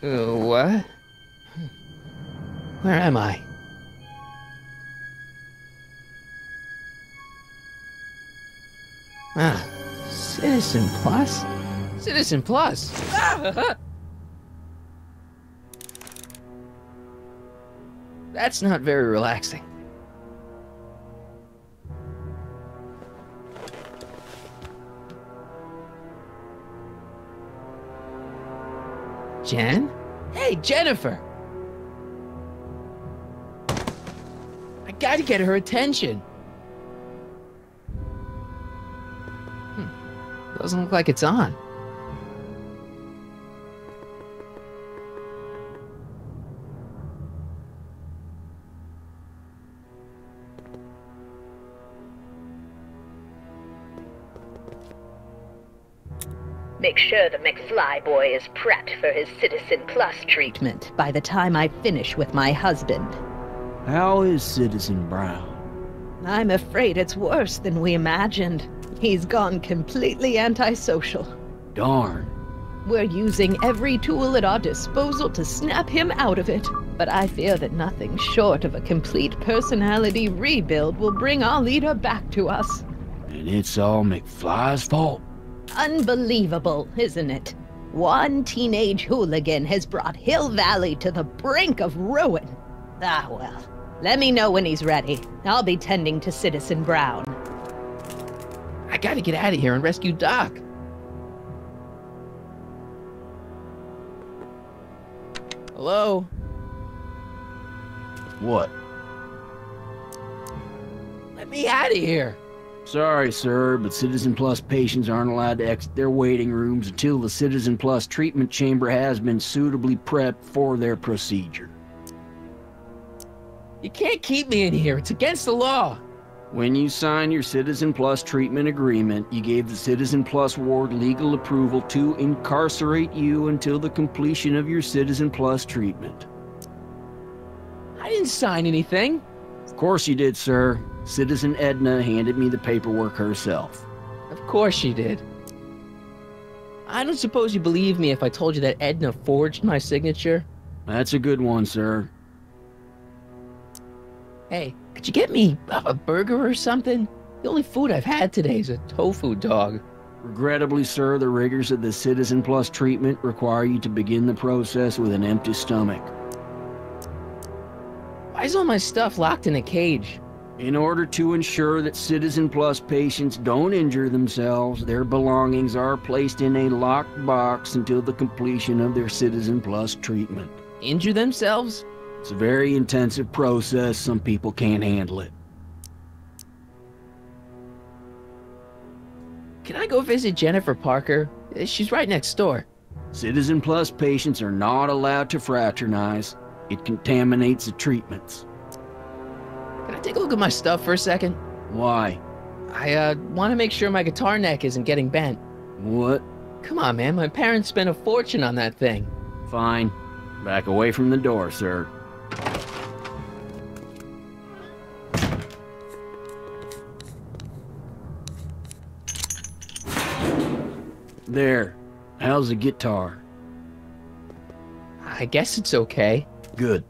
Uh, what? Where am I? Ah, Citizen Plus? Citizen Plus! That's not very relaxing. Jen? Hey, Jennifer! I gotta get her attention. Hmm. Doesn't look like it's on. Boy is prepped for his Citizen Plus treatment by the time I finish with my husband. How is Citizen Brown? I'm afraid it's worse than we imagined. He's gone completely antisocial. Darn. We're using every tool at our disposal to snap him out of it. But I fear that nothing short of a complete personality rebuild will bring our leader back to us. And it's all McFly's fault. Unbelievable, isn't it? One teenage hooligan has brought Hill Valley to the brink of ruin. Ah, well. Let me know when he's ready. I'll be tending to Citizen Brown. I gotta get out of here and rescue Doc. Hello? What? Let me out of here. Sorry, sir, but Citizen Plus patients aren't allowed to exit their waiting rooms until the Citizen Plus treatment chamber has been suitably prepped for their procedure. You can't keep me in here. It's against the law. When you signed your Citizen Plus treatment agreement, you gave the Citizen Plus ward legal approval to incarcerate you until the completion of your Citizen Plus treatment. I didn't sign anything. Of course you did, sir. Citizen Edna handed me the paperwork herself. Of course she did. I don't suppose you believe me if I told you that Edna forged my signature. That's a good one, sir. Hey, could you get me a, burger or something? The only food I've had today is a tofu dog. Regrettably, sir, the rigors of the Citizen Plus treatment require you to begin the process with an empty stomach. Why is all my stuff locked in a cage? In order to ensure that Citizen Plus patients don't injure themselves, their belongings are placed in a locked box until the completion of their Citizen Plus treatment. Injure themselves? It's a very intensive process. Some people can't handle it. Can I go visit Jennifer Parker? Uh, She's right next door. Citizen Plus patients are not allowed to fraternize. It contaminates the treatments. Can I take a look at my stuff for a second? Why? I, uh, want to make sure my guitar neck isn't getting bent. What? Come on, man. My parents spent a fortune on that thing. Fine. Back away from the door, sir. There. How's the guitar? I guess it's okay. Good.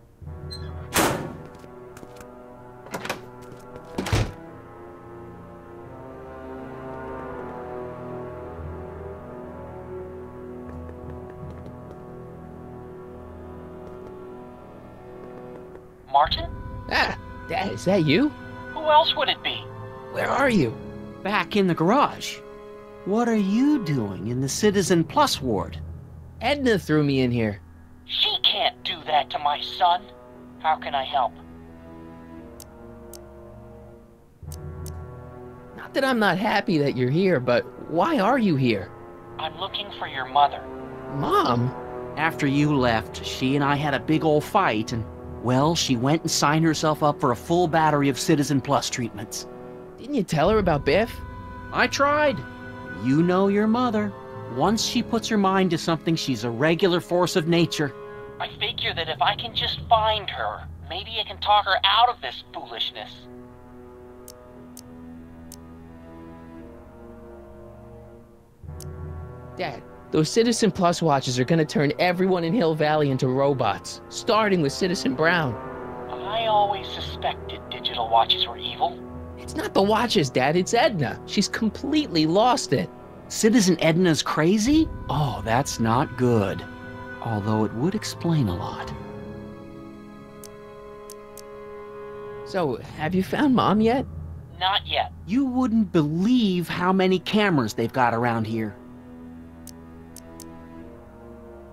That you? Who else would it be? Where are you? Back in the garage. What are you doing in the Citizen Plus ward? Edna threw me in here. She can't do that to my son. How can I help? Not that I'm not happy that you're here, but why are you here? I'm looking for your mother. Mom? After you left, she and I had a big old fight, and, well, she went and signed herself up for a full battery of Citizen Plus treatments. Didn't you tell her about Biff? I tried. You know your mother. Once she puts her mind to something, she's a regular force of nature. I figure that if I can just find her, maybe I can talk her out of this foolishness. Dad, Those Citizen Plus watches are gonna turn everyone in Hill Valley into robots, starting with Citizen Brown. I always suspected digital watches were evil. It's not the watches, Dad, it's Edna. She's completely lost it. Citizen Edna's crazy? Oh, that's not good. Although it would explain a lot. So, have you found Mom yet? Not yet. You wouldn't believe how many cameras they've got around here.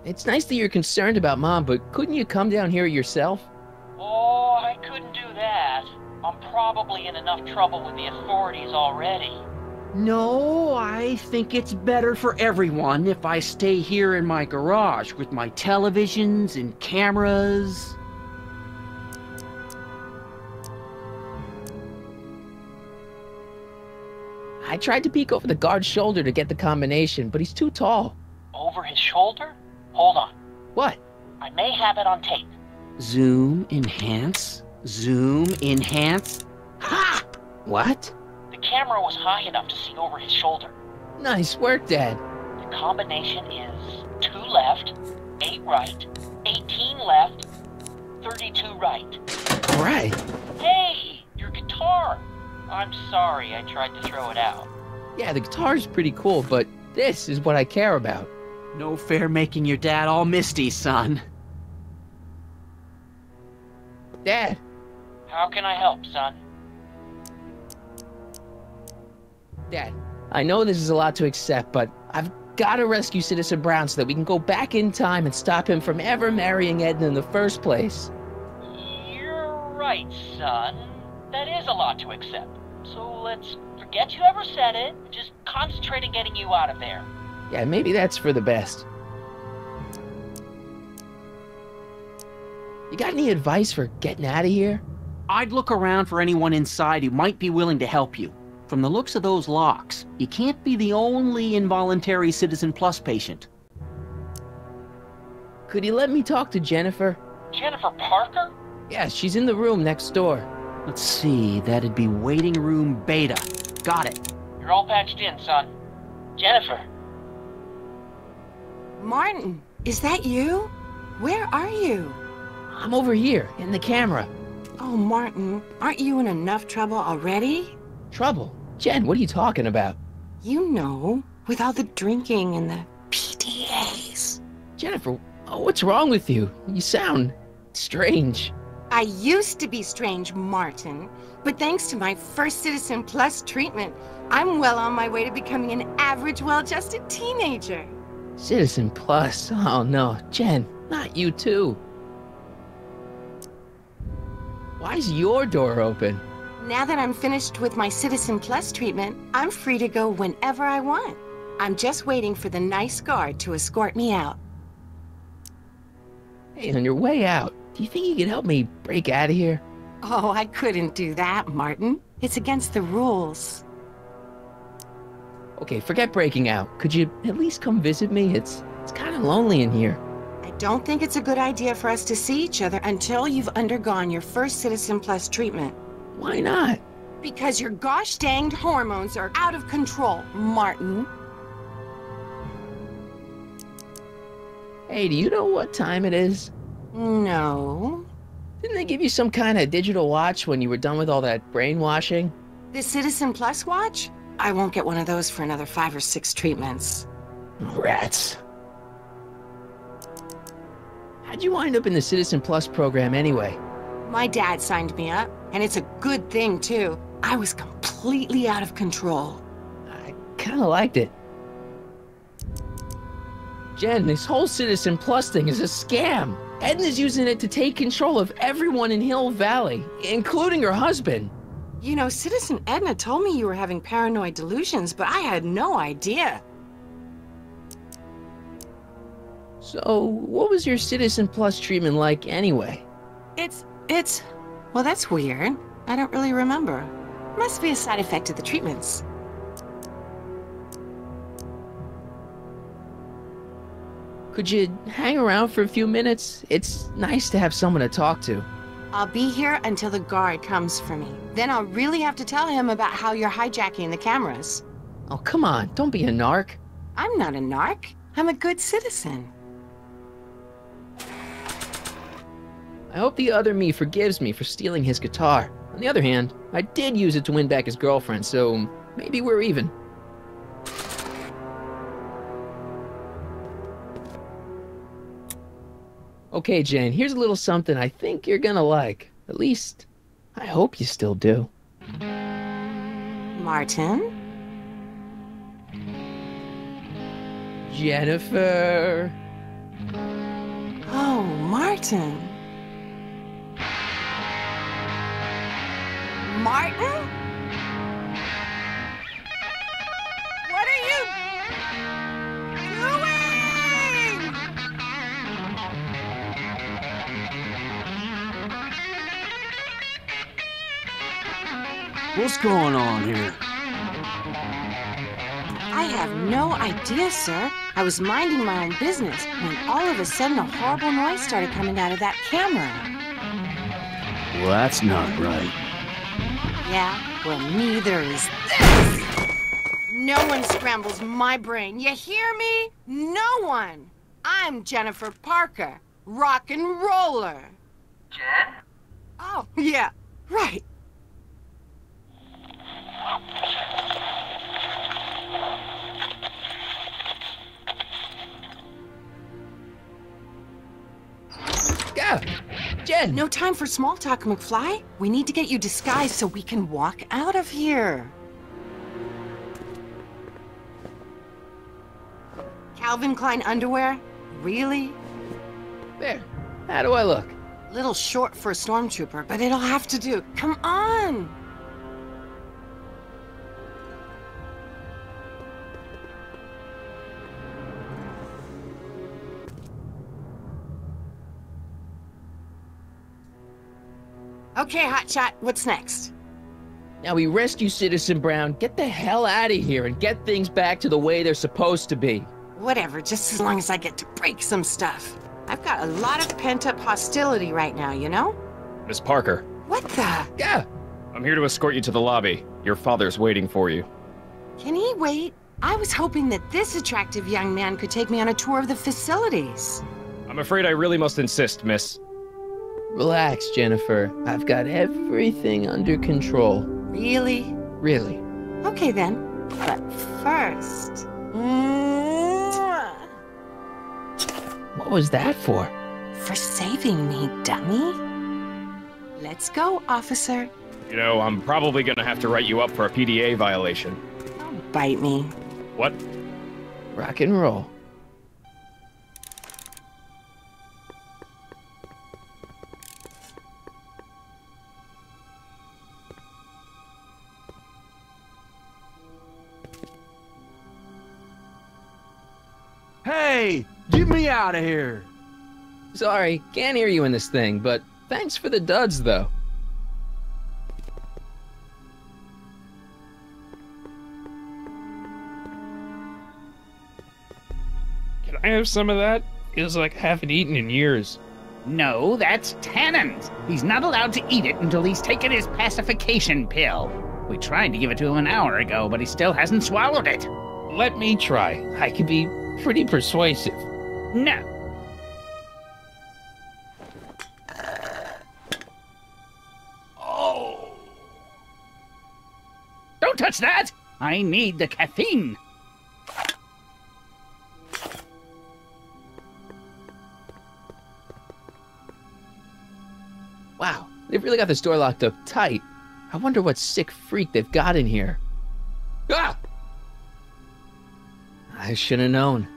It's nice that you're concerned about Mom, but couldn't you come down here yourself? Oh, I couldn't do that. I'm probably in enough trouble with the authorities already. No, I think it's better for everyone if I stay here in my garage with my televisions and cameras. I tried to peek over the guard's shoulder to get the combination, but he's too tall. Over his shoulder? Hold on. What? I may have it on tape. Zoom, enhance, zoom, enhance. Ha! What? The camera was high enough to see over his shoulder. Nice work, Dad. The combination is 2 left, 8 right, 18 left, 32 right. Right. Hey, your guitar! I'm sorry I tried to throw it out. Yeah, the guitar's pretty cool, but this is what I care about. No fair making your dad all misty, son. Dad, How can I help, son? Dad, I know this is a lot to accept, but I've got to rescue Citizen Brown so that we can go back in time and stop him from ever marrying Edna in the first place. You're right, son. That is a lot to accept. So let's forget you ever said it. Just concentrate on getting you out of there. Yeah, maybe that's for the best. You got any advice for getting out of here? I'd look around for anyone inside who might be willing to help you. From the looks of those locks, you can't be the only involuntary Citizen Plus patient. Could you let me talk to Jennifer? Jennifer Parker? Yeah, she's in the room next door. Let's see, that'd be waiting room beta. Got it. You're all patched in, son. Jennifer, Martin, is that you? Where are you? I'm over here, in the camera. Oh, Martin, aren't you in enough trouble already? Trouble? Jen, what are you talking about? You know, with all the drinking and the PDAs. Jennifer, oh, what's wrong with you? You sound strange. I used to be strange, Martin, but thanks to my first Citizen Plus treatment, I'm well on my way to becoming an average, well adjusted teenager. Citizen Plus. Oh no, Jen, not you too. Why's your door open? Now that I'm finished with my Citizen Plus treatment, I'm free to go whenever I want. I'm just waiting for the nice guard to escort me out. Hey, on your way out, do you think you could help me break out of here? Oh, I couldn't do that, Martin. It's against the rules. Okay, forget breaking out. Could you at least come visit me? It's it's kind of lonely in here. I don't think it's a good idea for us to see each other until you've undergone your first Citizen Plus treatment. Why not? Because your gosh danged hormones are out of control, Martin. Hey, do you know what time it is? No. Didn't they give you some kind of digital watch when you were done with all that brainwashing? The Citizen Plus watch? I won't get one of those for another five or six treatments. Rats. How'd you wind up in the Citizen Plus program anyway? My dad signed me up, and it's a good thing, too. I was completely out of control. I kind of liked it. Jen, this whole Citizen Plus thing is a scam. Edna's using it to take control of everyone in Hill Valley, including her husband. You know, Citizen Edna told me you were having paranoid delusions, but I had no idea. So, what was your Citizen Plus treatment like anyway? It's, it's, well, that's weird. I don't really remember. Must be a side effect of the treatments. Could you hang around for a few minutes? It's nice to have someone to talk to. I'll be here until the guard comes for me. Then I'll really have to tell him about how you're hijacking the cameras. Oh, come on, don't be a narc. I'm not a narc. I'm a good citizen. I hope the other me forgives me for stealing his guitar. On the other hand, I did use it to win back his girlfriend, so maybe we're even. Okay, Jane, here's a little something I think you're gonna like. At least, I hope you still do. Martin? Jennifer. Oh, Martin. Martin? What's going on here? I have no idea, sir. I was minding my own business when all of a sudden a horrible noise started coming out of that camera. Well, that's not right. Yeah, well, neither is this. No one scrambles my brain. You hear me? No one. I'm Jennifer Parker, rock and roller. Jen? Oh, yeah, right. Go! Jen! No time for small talk, McFly. We need to get you disguised so we can walk out of here. Calvin Klein underwear? Really? There. How do I look? Little short for a stormtrooper, but it'll have to do. Come on! Okay, Hotshot, what's next? Now we rescue Citizen Brown, get the hell out of here, and get things back to the way they're supposed to be. Whatever, just as long as I get to break some stuff. I've got a lot of pent-up hostility right now, you know? Miss Parker, What the? Yeah! I'm here to escort you to the lobby. Your father's waiting for you. Can he wait? I was hoping that this attractive young man could take me on a tour of the facilities. I'm afraid I really must insist, miss. Relax, Jennifer. I've got everything under control. Really? Really. Okay then. But first... Mm. What was that for? For saving me, dummy. Let's go, officer. You know, I'm probably gonna have to write you up for a PDA violation. Don't bite me. What? Rock and roll. Hey, get me out of here. Sorry, can't hear you in this thing, but thanks for the duds, though. Can I have some of that? Feels like I haven't eaten in years. No, that's Tannen's. He's not allowed to eat it until he's taken his pacification pill. We tried to give it to him an hour ago, but he still hasn't swallowed it. Let me try. I could be pretty persuasive. No. Oh. Don't touch that! I need the caffeine. Wow, they've really got this door locked up tight. I wonder what sick freak they've got in here. Ah! I should have known.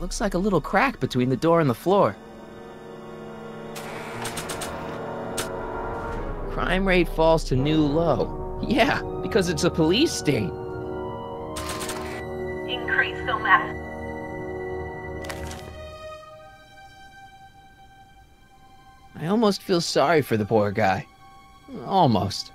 Looks like a little crack between the door and the floor. Crime rate falls to new low. Yeah, because it's a police state. Increase somatic. I almost feel sorry for the poor guy. Almost.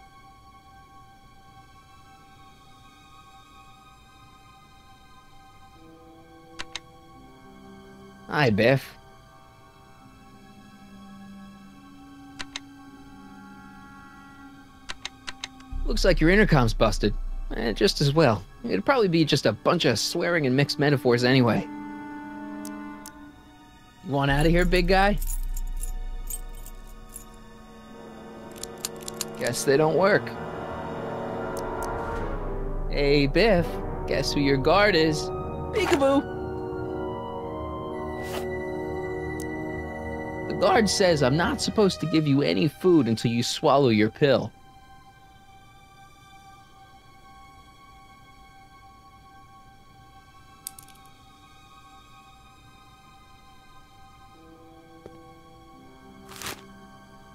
Hi, Biff. Looks like your intercom's busted. Eh, just as well. It'd probably be just a bunch of swearing and mixed metaphors anyway. You want out of here, big guy? Guess they don't work. Hey, Biff, guess who your guard is? Peekaboo! Guard says I'm not supposed to give you any food until you swallow your pill.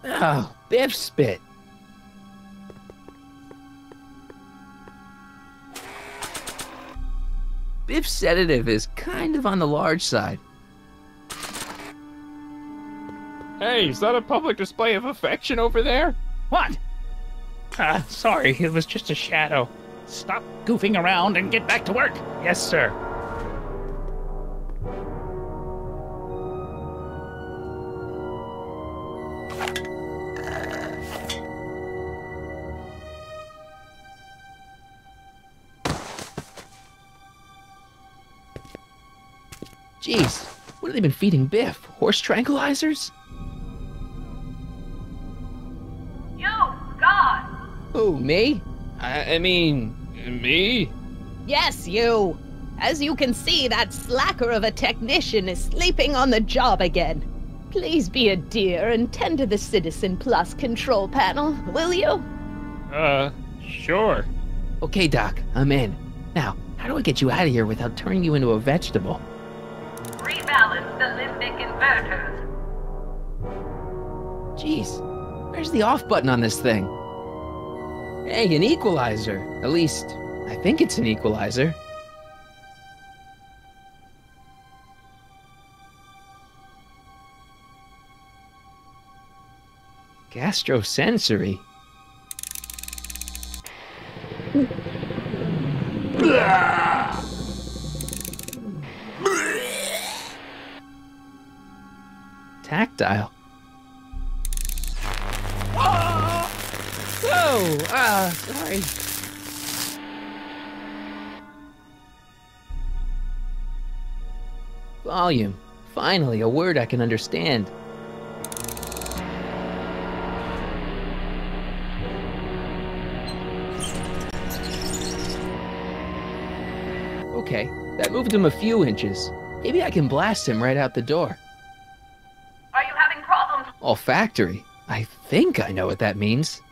Oh, Biff spit. Biff's sedative is kind of on the large side. Hey, is that a public display of affection over there? What? Ah, sorry, it was just a shadow. Stop goofing around and get back to work. Yes, sir. Jeez, what have they been feeding Biff? Horse tranquilizers? Who, me? I, I mean, me? Yes, you. As you can see, that slacker of a technician is sleeping on the job again. Please be a dear and tend to the Citizen Plus control panel, will you? Uh, sure. Okay, Doc, I'm in. Now, how do I get you out of here without turning you into a vegetable? Rebalance the limbic inverters. Jeez, where's the off button on this thing? Hey, an equalizer. At least, I think it's an equalizer. Gastrosensory. Tactile. Whoa! Ah, sorry. Volume. Finally, a word I can understand. Okay, that moved him a few inches. Maybe I can blast him right out the door. Are you having problems? Olfactory. I think I know what that means.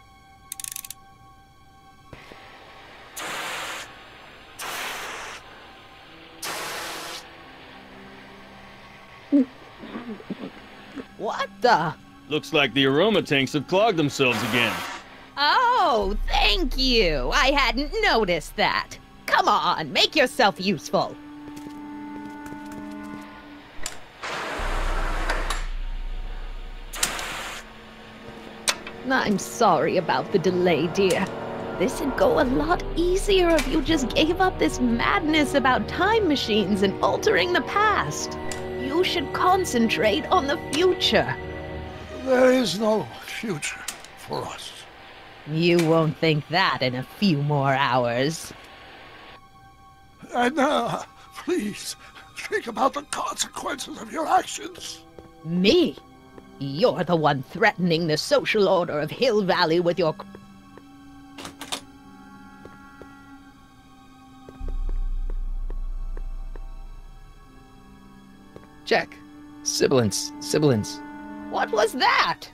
The? Looks like the aroma tanks have clogged themselves again. Oh, thank you. I hadn't noticed that. Come on, make yourself useful. I'm sorry about the delay, dear. This'd go a lot easier if you just gave up this madness about time machines and altering the past. You should concentrate on the future. There is no future for us. You won't think that in a few more hours. Edna, uh, please, think about the consequences of your actions. Me? You're the one threatening the social order of Hill Valley with your. Check. Sibilance. Sibilance. What was that?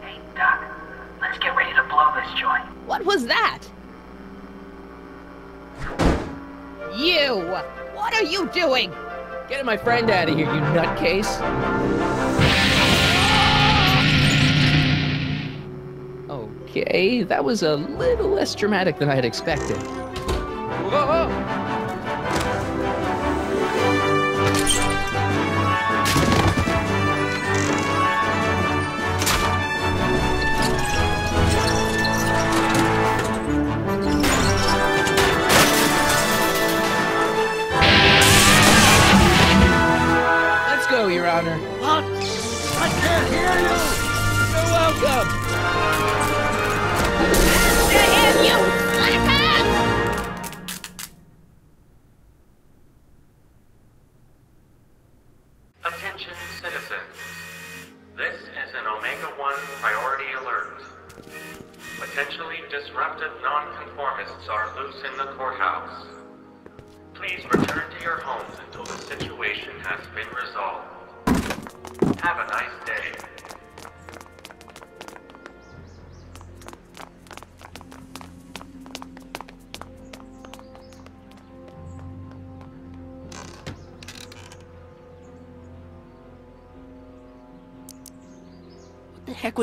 Hey, Doc, let's get ready to blow this joint. What was that? You! What are you doing? Get my friend out of here, you nutcase. Okay, that was a little less dramatic than I had expected.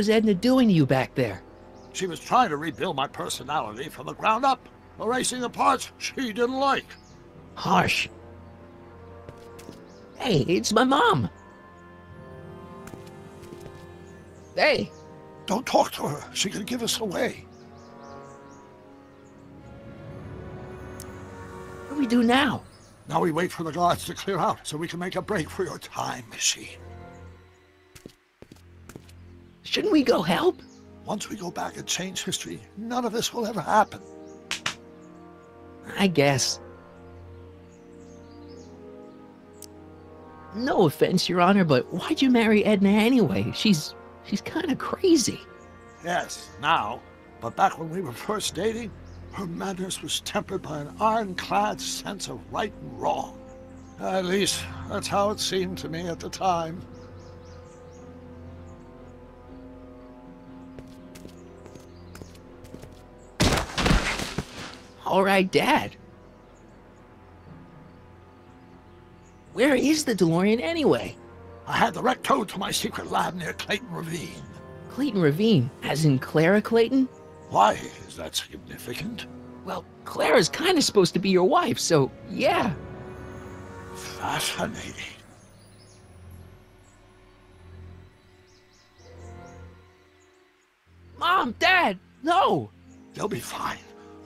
Was Edna doing to you back there? She was trying to rebuild my personality from the ground up, erasing the parts she didn't like. Harsh. Hey, it's my mom. Hey, Don't talk to her. She could give us away. what do we do now? Now we wait for the guards to clear out so we can make a break for your time machine. Shouldn't we go help? Once we go back and change history, none of this will ever happen. I guess. No offense, Your Honor, but why'd you marry Edna anyway? She's she's kind of crazy. Yes, now. But back when we were first dating, her madness was tempered by an ironclad sense of right and wrong. At least, that's how it seemed to me at the time. All right, Dad. Where is the DeLorean anyway? I had the wreck towed to my secret lab near Clayton Ravine. Clayton Ravine, as in Clara Clayton? Why is that significant? Well, Clara's kind of supposed to be your wife, so yeah. Fascinating. Mom, Dad, no! They'll be fine.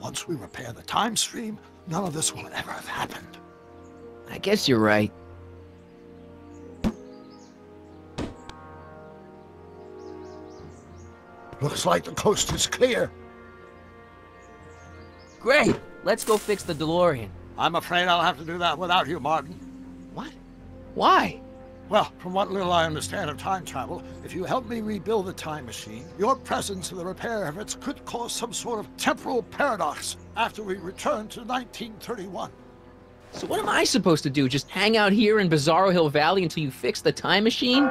Once we repair the time stream, none of this will ever have happened. I guess you're right. Looks like the coast is clear. Great! Let's go fix the DeLorean. I'm afraid I'll have to do that without you, Martin. What? Why? Well, from what little I understand of time travel, if you help me rebuild the time machine, your presence in the repair efforts could cause some sort of temporal paradox after we return to 1931. So what am I supposed to do? Just hang out here in Bizarro Hill Valley until you fix the time machine?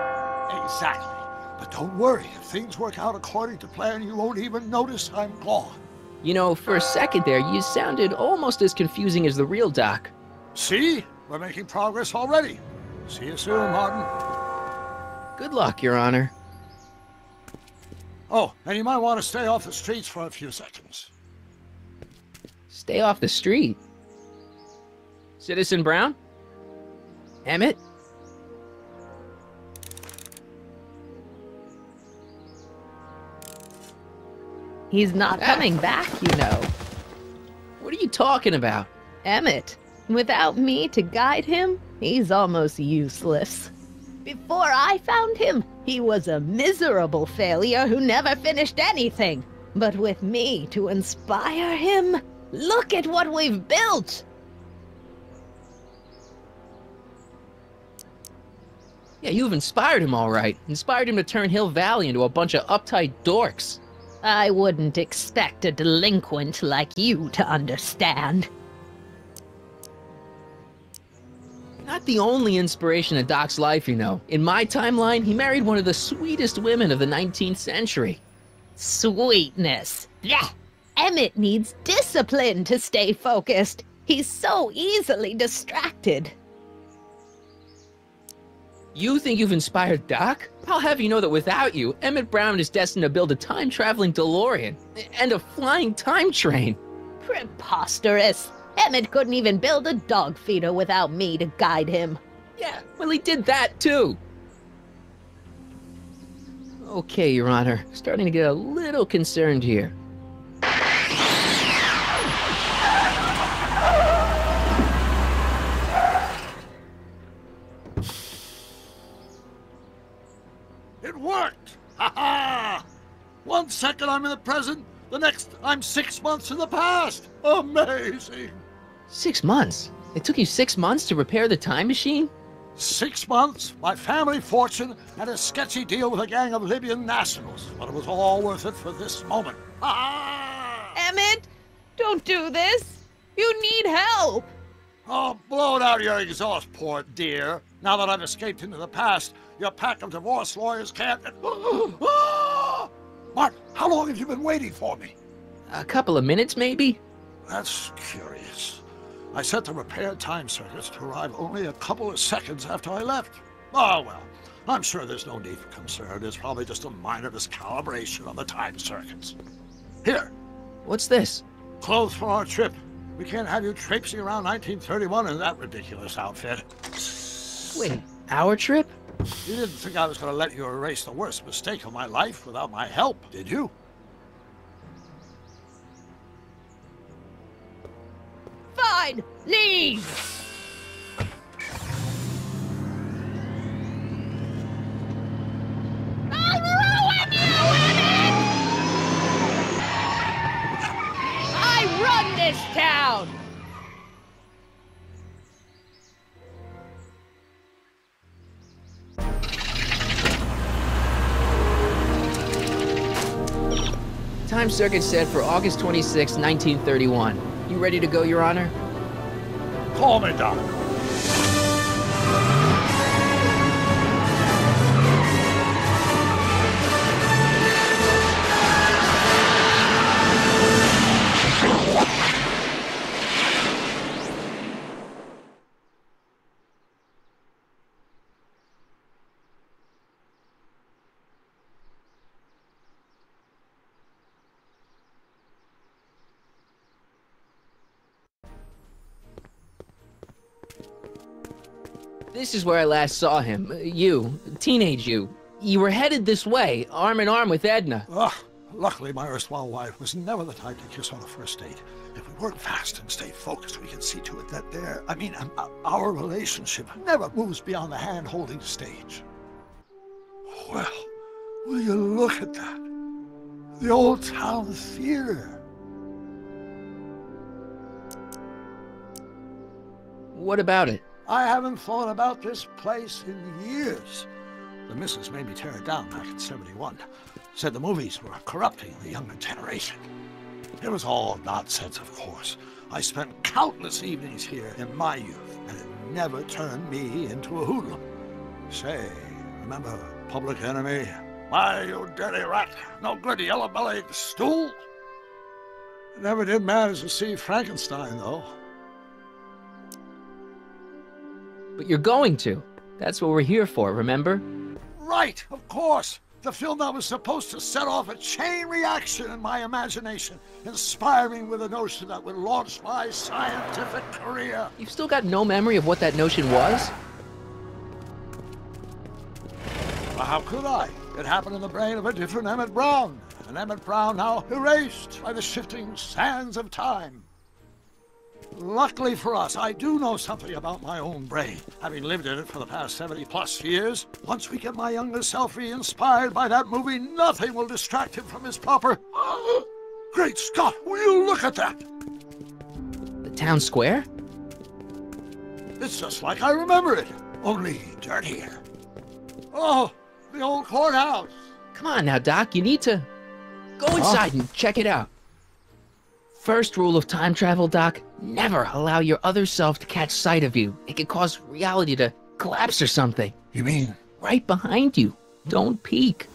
Exactly. But don't worry, if things work out according to plan, you won't even notice I'm gone. You know, for a second there, you sounded almost as confusing as the real Doc. See? We're making progress already. See you soon, Martin. Good luck, Your Honor. Oh, and you might want to stay off the streets for a few seconds. Stay off the street. Citizen Brown? Emmett? He's not ah. coming back, you know. What are you talking about? Emmett, without me to guide him, he's almost useless. Before I found him, he was a miserable failure who never finished anything. But with me to inspire him, look at what we've built! Yeah, you've inspired him all right. Inspired him to turn Hill Valley into a bunch of uptight dorks. I wouldn't expect a delinquent like you to understand. Not the only inspiration in Doc's life, you know. In my timeline, he married one of the sweetest women of the 19th century. Sweetness. Yeah. Emmett needs discipline to stay focused. He's so easily distracted. You think you've inspired Doc? I'll have you know that without you, Emmett Brown is destined to build a time traveling DeLorean and a flying time train. Preposterous. Emmett couldn't even build a dog feeder without me to guide him. Yeah, well, he did that too. Okay, Your Honor, starting to get a little concerned here. It worked! Ha ha! One second I'm in the present, The next, I'm six months in the past. Amazing. Six months? It took you six months to repair the time machine? Six months, my family fortune, and a sketchy deal with a gang of Libyan nationals. But it was all worth it for this moment. Ah! Emmett, don't do this. You need help. Oh, blow out your exhaust port, dear. Now that I've escaped into the past, your pack of divorce lawyers can't. Mark, how long have you been waiting for me? A couple of minutes, maybe? That's curious. I set the repair time circuits to arrive only a couple of seconds after I left. Oh, well, I'm sure there's no need for concern. It's probably just a minor miscalibration on the time circuits. Here. What's this? Clothes for our trip. We can't have you traipsing around 1931 in that ridiculous outfit. Wait, our trip? You didn't think I was going to let you erase the worst mistake of my life without my help, did you? Fine, leave. I run this town. Time circuit set for August 26, 1931. You ready to go, Your Honor? Call me, Doc. This is where I last saw him. Uh, You, teenage you. You were headed this way, arm in arm with Edna. Ugh. Luckily, my erstwhile wife was never the type to kiss on a first date. If we work fast and stay focused, we can see to it that there, I mean, um, uh, our relationship never moves beyond the hand-holding stage. Well, will you look at that? The old town theater. What about it? I haven't thought about this place in years. The missus made me tear it down back in 71. Said the movies were corrupting the younger generation. It was all nonsense, of course. I spent countless evenings here in my youth, and it never turned me into a hoodlum. Say, remember Public Enemy? Why, you dirty rat, no good yellow-bellied stool? Never did manage to see Frankenstein, though. But you're going to. That's what we're here for, remember? Right, of course. The film that was supposed to set off a chain reaction in my imagination, inspiring with a notion that would launch my scientific career. You've still got no memory of what that notion was? Well, how could I? It happened in the brain of a different Emmett Brown. An Emmett Brown now erased by the shifting sands of time. Luckily for us, I do know something about my own brain, having lived in it for the past 70 plus years. Once we get my younger self re-inspired by that movie, nothing will distract him from his proper... Great Scott, will you look at that? The town square? It's just like I remember it, only dirtier. Oh, the old courthouse. Come on now, Doc, you need to go inside oh. and check it out. First rule of time travel, Doc, never allow your other self to catch sight of you. It could cause reality to collapse or something. You mean? Right behind you. Don't peek.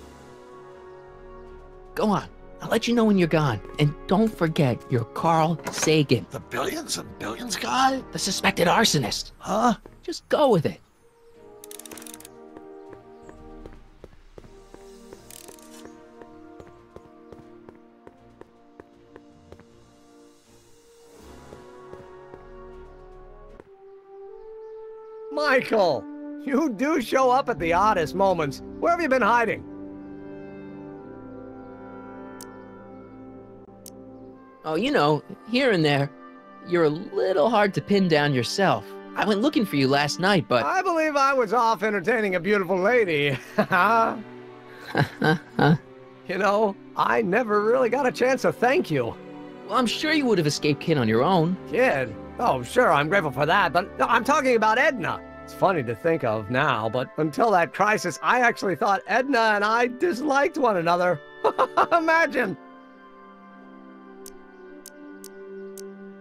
Go on. I'll let you know when you're gone. And don't forget, you're Carl Sagan. The billions and billions guy? The suspected arsonist. Huh? Just go with it. Michael, you do show up at the oddest moments. Where have you been hiding? Oh, you know, here and there, you're a little hard to pin down yourself. I went looking for you last night, but. I believe I was off entertaining a beautiful lady. You know, I never really got a chance to thank you. Well, I'm sure you would have escaped Kid on your own. Kid? Oh, sure, I'm grateful for that, but no, I'm talking about Edna. It's funny to think of now, but until that crisis, I actually thought Edna and I disliked one another. Imagine!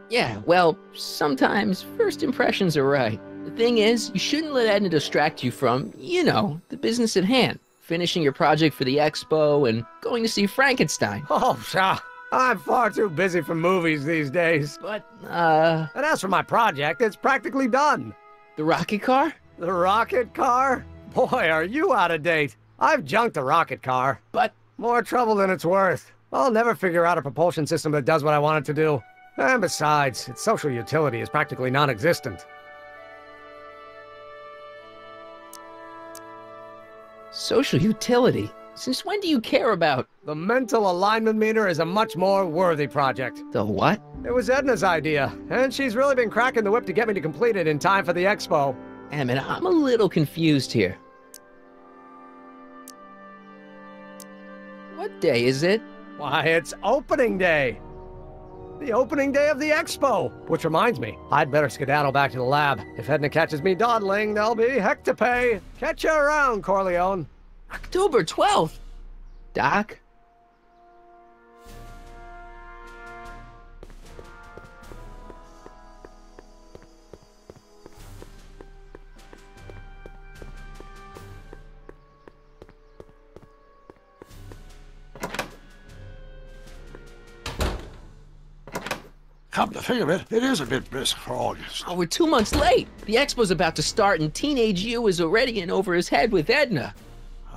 Yeah, well, sometimes first impressions are right. The thing is, you shouldn't let Edna distract you from, you know, the business at hand. Finishing your project for the expo and going to see Frankenstein. Oh, pshaw. I'm far too busy for movies these days. But, uh... And as for my project, it's practically done. The rocket car? The rocket car? Boy, are you out of date. I've junked the rocket car. But... More trouble than it's worth. I'll never figure out a propulsion system that does what I want it to do. And besides, its social utility is practically non-existent. Social utility? Since when do you care about? The mental alignment meter is a much more worthy project. The what? It was Edna's idea, and she's really been cracking the whip to get me to complete it in time for the expo. Emmett, I'm a little confused here. What day is it? Why, it's opening day. The opening day of the expo. Which reminds me, I'd better skedaddle back to the lab. If Edna catches me dawdling, there'll be heck to pay. Catch you around, Corleone. October 12th. Doc? Come to think of it, it is a bit brisk for August. Oh, we're two months late. The expo's about to start, and teenage you is already in over his head with Edna.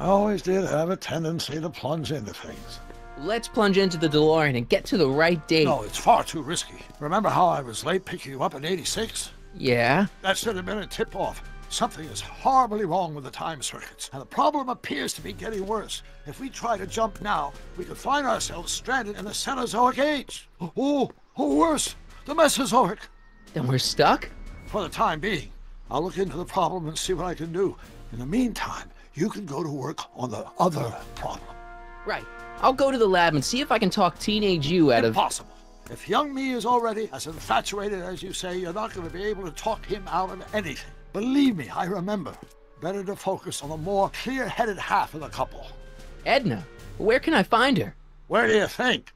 I always did have a tendency to plunge into things. Let's plunge into the DeLorean and get to the right date. No, it's far too risky. Remember how I was late picking you up in 86? Yeah? That should have been a tip-off. Something is horribly wrong with the time circuits, and the problem appears to be getting worse. If we try to jump now, we could find ourselves stranded in the Cenozoic age. Oh, or worse, the Mesozoic. Then we're stuck? For the time being. I'll look into the problem and see what I can do. In the meantime, you can go to work on the other problem. Right. I'll go to the lab and see if I can talk teenage you out Impossible. of... Impossible. If young me is already as infatuated as you say, you're not going to be able to talk him out of anything. Believe me, I remember. Better to focus on the more clear-headed half of the couple. Edna, where can I find her? Where do you think?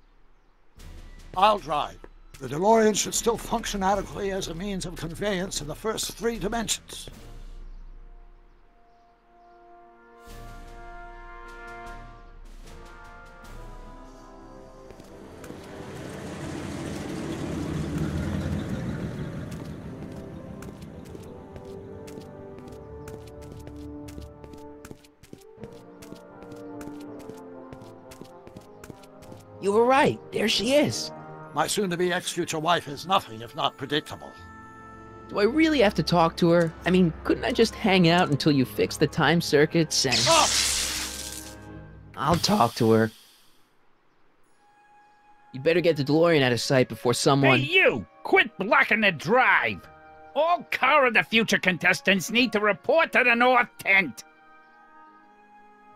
I'll drive. The DeLorean should still function adequately as a means of conveyance in the first three dimensions. You were right. There she is. My soon-to-be ex-future wife is nothing if not predictable. Do I really have to talk to her? I mean, couldn't I just hang out until you fix the time circuits and... Oh! I'll talk to her. You better get the DeLorean out of sight before someone... Hey, you! Quit blocking the drive! All Car of the Future contestants need to report to the North Tent!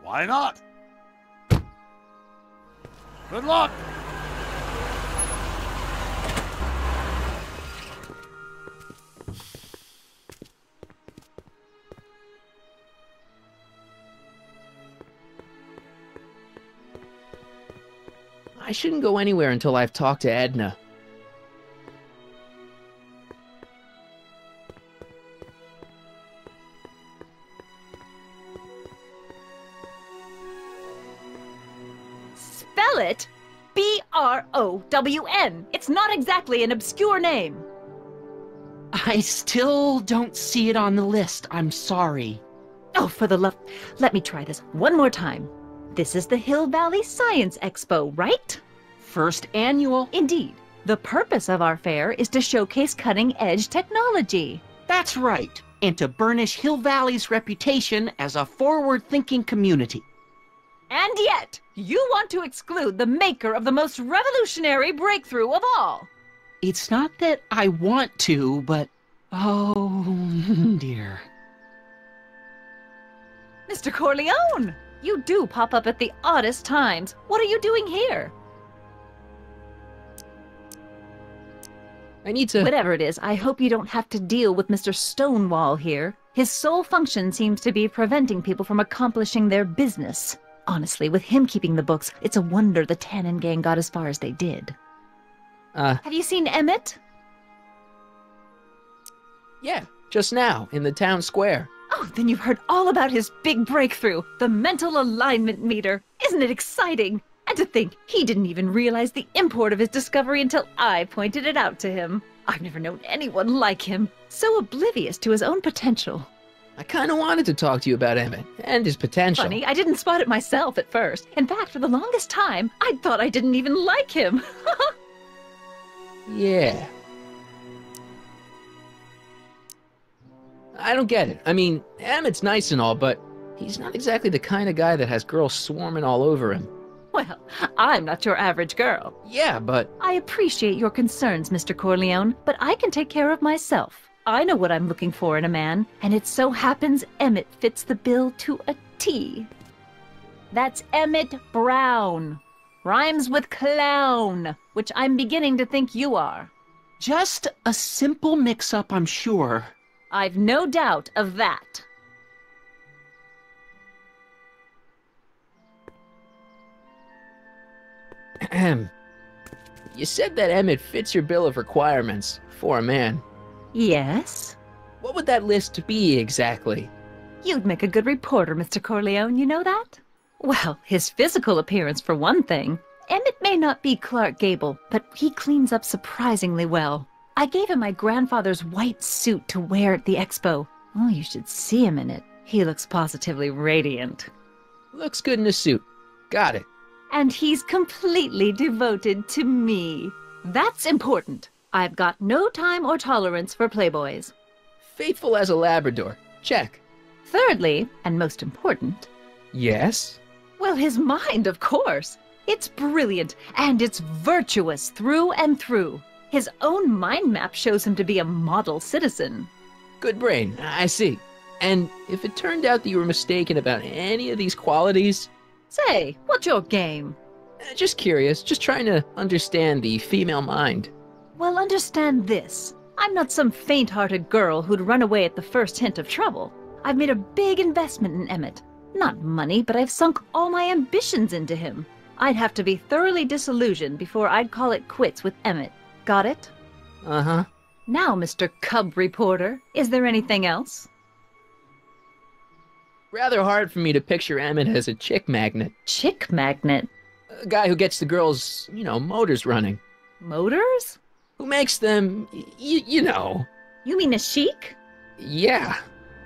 Why not? Good luck! I shouldn't go anywhere until I've talked to Edna. Spell it B R O W N. It's not exactly an obscure name. I still don't see it on the list. I'm sorry. Oh, for the love. Let me try this one more time. This is the Hill Valley Science Expo, right? First annual. Indeed. The purpose of our fair is to showcase cutting edge technology. That's right. And to burnish Hill Valley's reputation as a forward thinking community. And yet, you want to exclude the maker of the most revolutionary breakthrough of all. It's not that I want to, but. Oh, dear. Mr. Corleone! You do pop up at the oddest times. What are you doing here? I need to. Whatever it is, I hope you don't have to deal with Mr. Stonewall here. His sole function seems to be preventing people from accomplishing their business. Honestly, with him keeping the books, it's a wonder the Tannen gang got as far as they did. Uh, Have you seen Emmett? yeah, just now in the town square. Oh, then you've heard all about his big breakthrough, the mental alignment meter. Isn't it exciting? And to think, he didn't even realize the import of his discovery until I pointed it out to him. I've never known anyone like him, so oblivious to his own potential. I kind of wanted to talk to you about Emmett and his potential. Funny, I didn't spot it myself at first. In fact, for the longest time, I thought I didn't even like him. Yeah. I don't get it. I mean, Emmett's nice and all, but he's not exactly the kind of guy that has girls swarming all over him. well, I'm not your average girl. Yeah, but I appreciate your concerns, Mr. Corleone, but I can take care of myself. I know what I'm looking for in a man, and it so happens Emmett fits the bill to a T. That's Emmett Brown. Rhymes with clown, which I'm beginning to think you are. Just a simple mix up, I'm sure. I've no doubt of that. Ahem. You said that Emmett fits your bill of requirements for a man. Yes? What would that list be exactly? You'd make a good reporter, Mr. Corleone, you know that? Well, his physical appearance, for one thing. Emmett may not be Clark Gable, but he cleans up surprisingly well. I gave him my grandfather's white suit to wear at the expo. Oh, you should see him in it. He looks positively radiant. Looks good in a suit. Got it. And he's completely devoted to me. That's important. I've got no time or tolerance for playboys. Faithful as a Labrador. Check. Thirdly, and most important, Yes? well, his mind, of course. It's brilliant, and it's virtuous through and through. His own mind map shows him to be a model citizen. Good brain. I see. And if it turned out that you were mistaken about any of these qualities, Say, what's your game? eh, just curious, just trying to understand the female mind. Well, understand this. I'm not some faint hearted girl who'd run away at the first hint of trouble. I've made a big investment in Emmett. Not money, but I've sunk all my ambitions into him. I'd have to be thoroughly disillusioned before I'd call it quits with Emmett. Got it? Uh huh. Now, Mr. Cub Reporter, is there anything else? Rather hard for me to picture Emmett as a chick magnet. Chick magnet? A guy who gets the girls, you know, motors running. Motors? Who makes them, y- you know. You mean a chic? Yeah.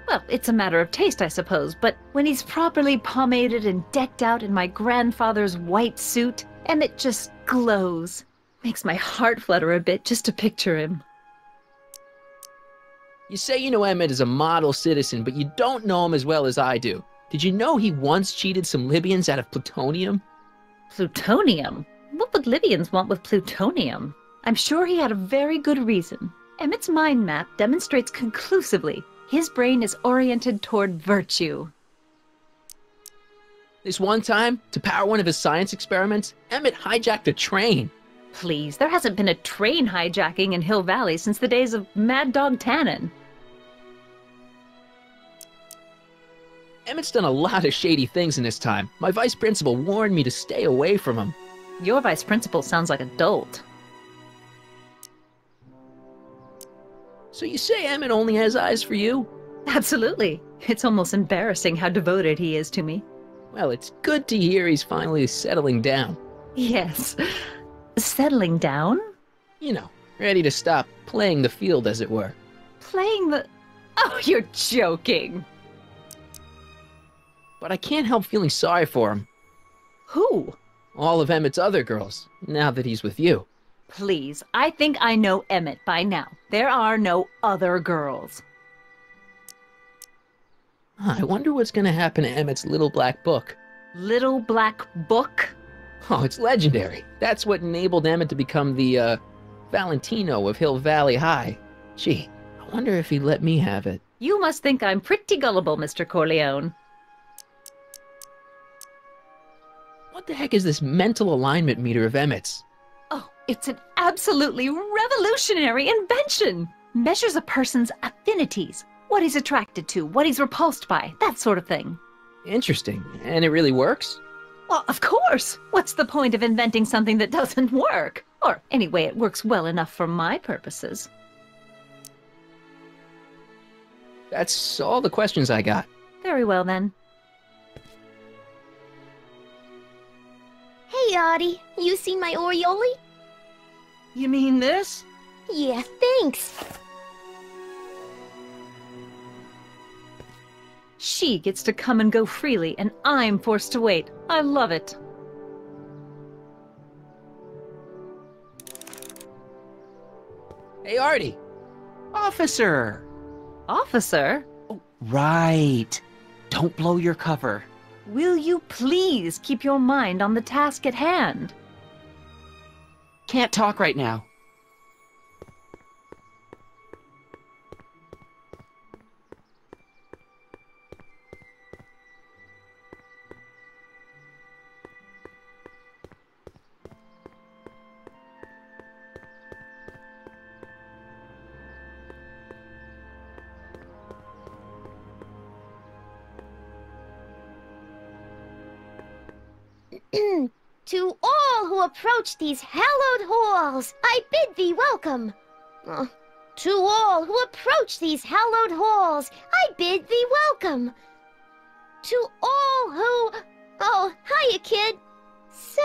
Well, it's a matter of taste, I suppose, but when he's properly pomaded and decked out in my grandfather's white suit, Emmett just glows. Makes my heart flutter a bit just to picture him. You say you know Emmett is a model citizen, but you don't know him as well as I do. Did you know he once cheated some Libyans out of plutonium? Plutonium? What would Libyans want with plutonium? I'm sure he had a very good reason. Emmett's mind map demonstrates conclusively his brain is oriented toward virtue. This one time, to power one of his science experiments, Emmett hijacked a train. Please, there hasn't been a train hijacking in Hill Valley since the days of Mad Dog Tannen. Emmett's done a lot of shady things in his time. My vice principal warned me to stay away from him. Your vice principal sounds like a dolt. So you say Emmett only has eyes for you? Absolutely. It's almost embarrassing how devoted he is to me. Well, it's good to hear he's finally settling down. Yes. Settling down? You know, ready to stop playing the field, as it were. Playing the. Oh, you're joking. But I can't help feeling sorry for him. Who? All of Emmett's other girls, now that he's with you. Please, I think I know Emmett by now. There are no other girls. Huh, I wonder what's gonna happen to Emmett's little black book. Little Black Book? Oh, it's legendary. That's what enabled Emmett to become the, uh, Valentino of Hill Valley High. Gee, I wonder if he'd let me have it. You must think I'm pretty gullible, Mr. Corleone. What the heck is this mental alignment meter of Emmett's? It's an absolutely revolutionary invention. Measures a person's affinities, what he's attracted to, what he's repulsed by, that sort of thing. Interesting. And it really works? Well, of course. What's the point of inventing something that doesn't work? Or anyway, it works well enough for my purposes. That's all the questions I got. Very well then. Hey, Artie, you seen my Orioli? You mean this? Yeah, thanks. She gets to come and go freely, and I'm forced to wait. I love it. Hey, Artie. Officer. Officer? Oh, right. Don't blow your cover. Will you please keep your mind on the task at hand? Can't talk right now. to all who approach these hallowed halls, I bid thee welcome. Uh, to all who approach these hallowed halls, I bid thee welcome. To all who. Oh, hiya, kid. Say,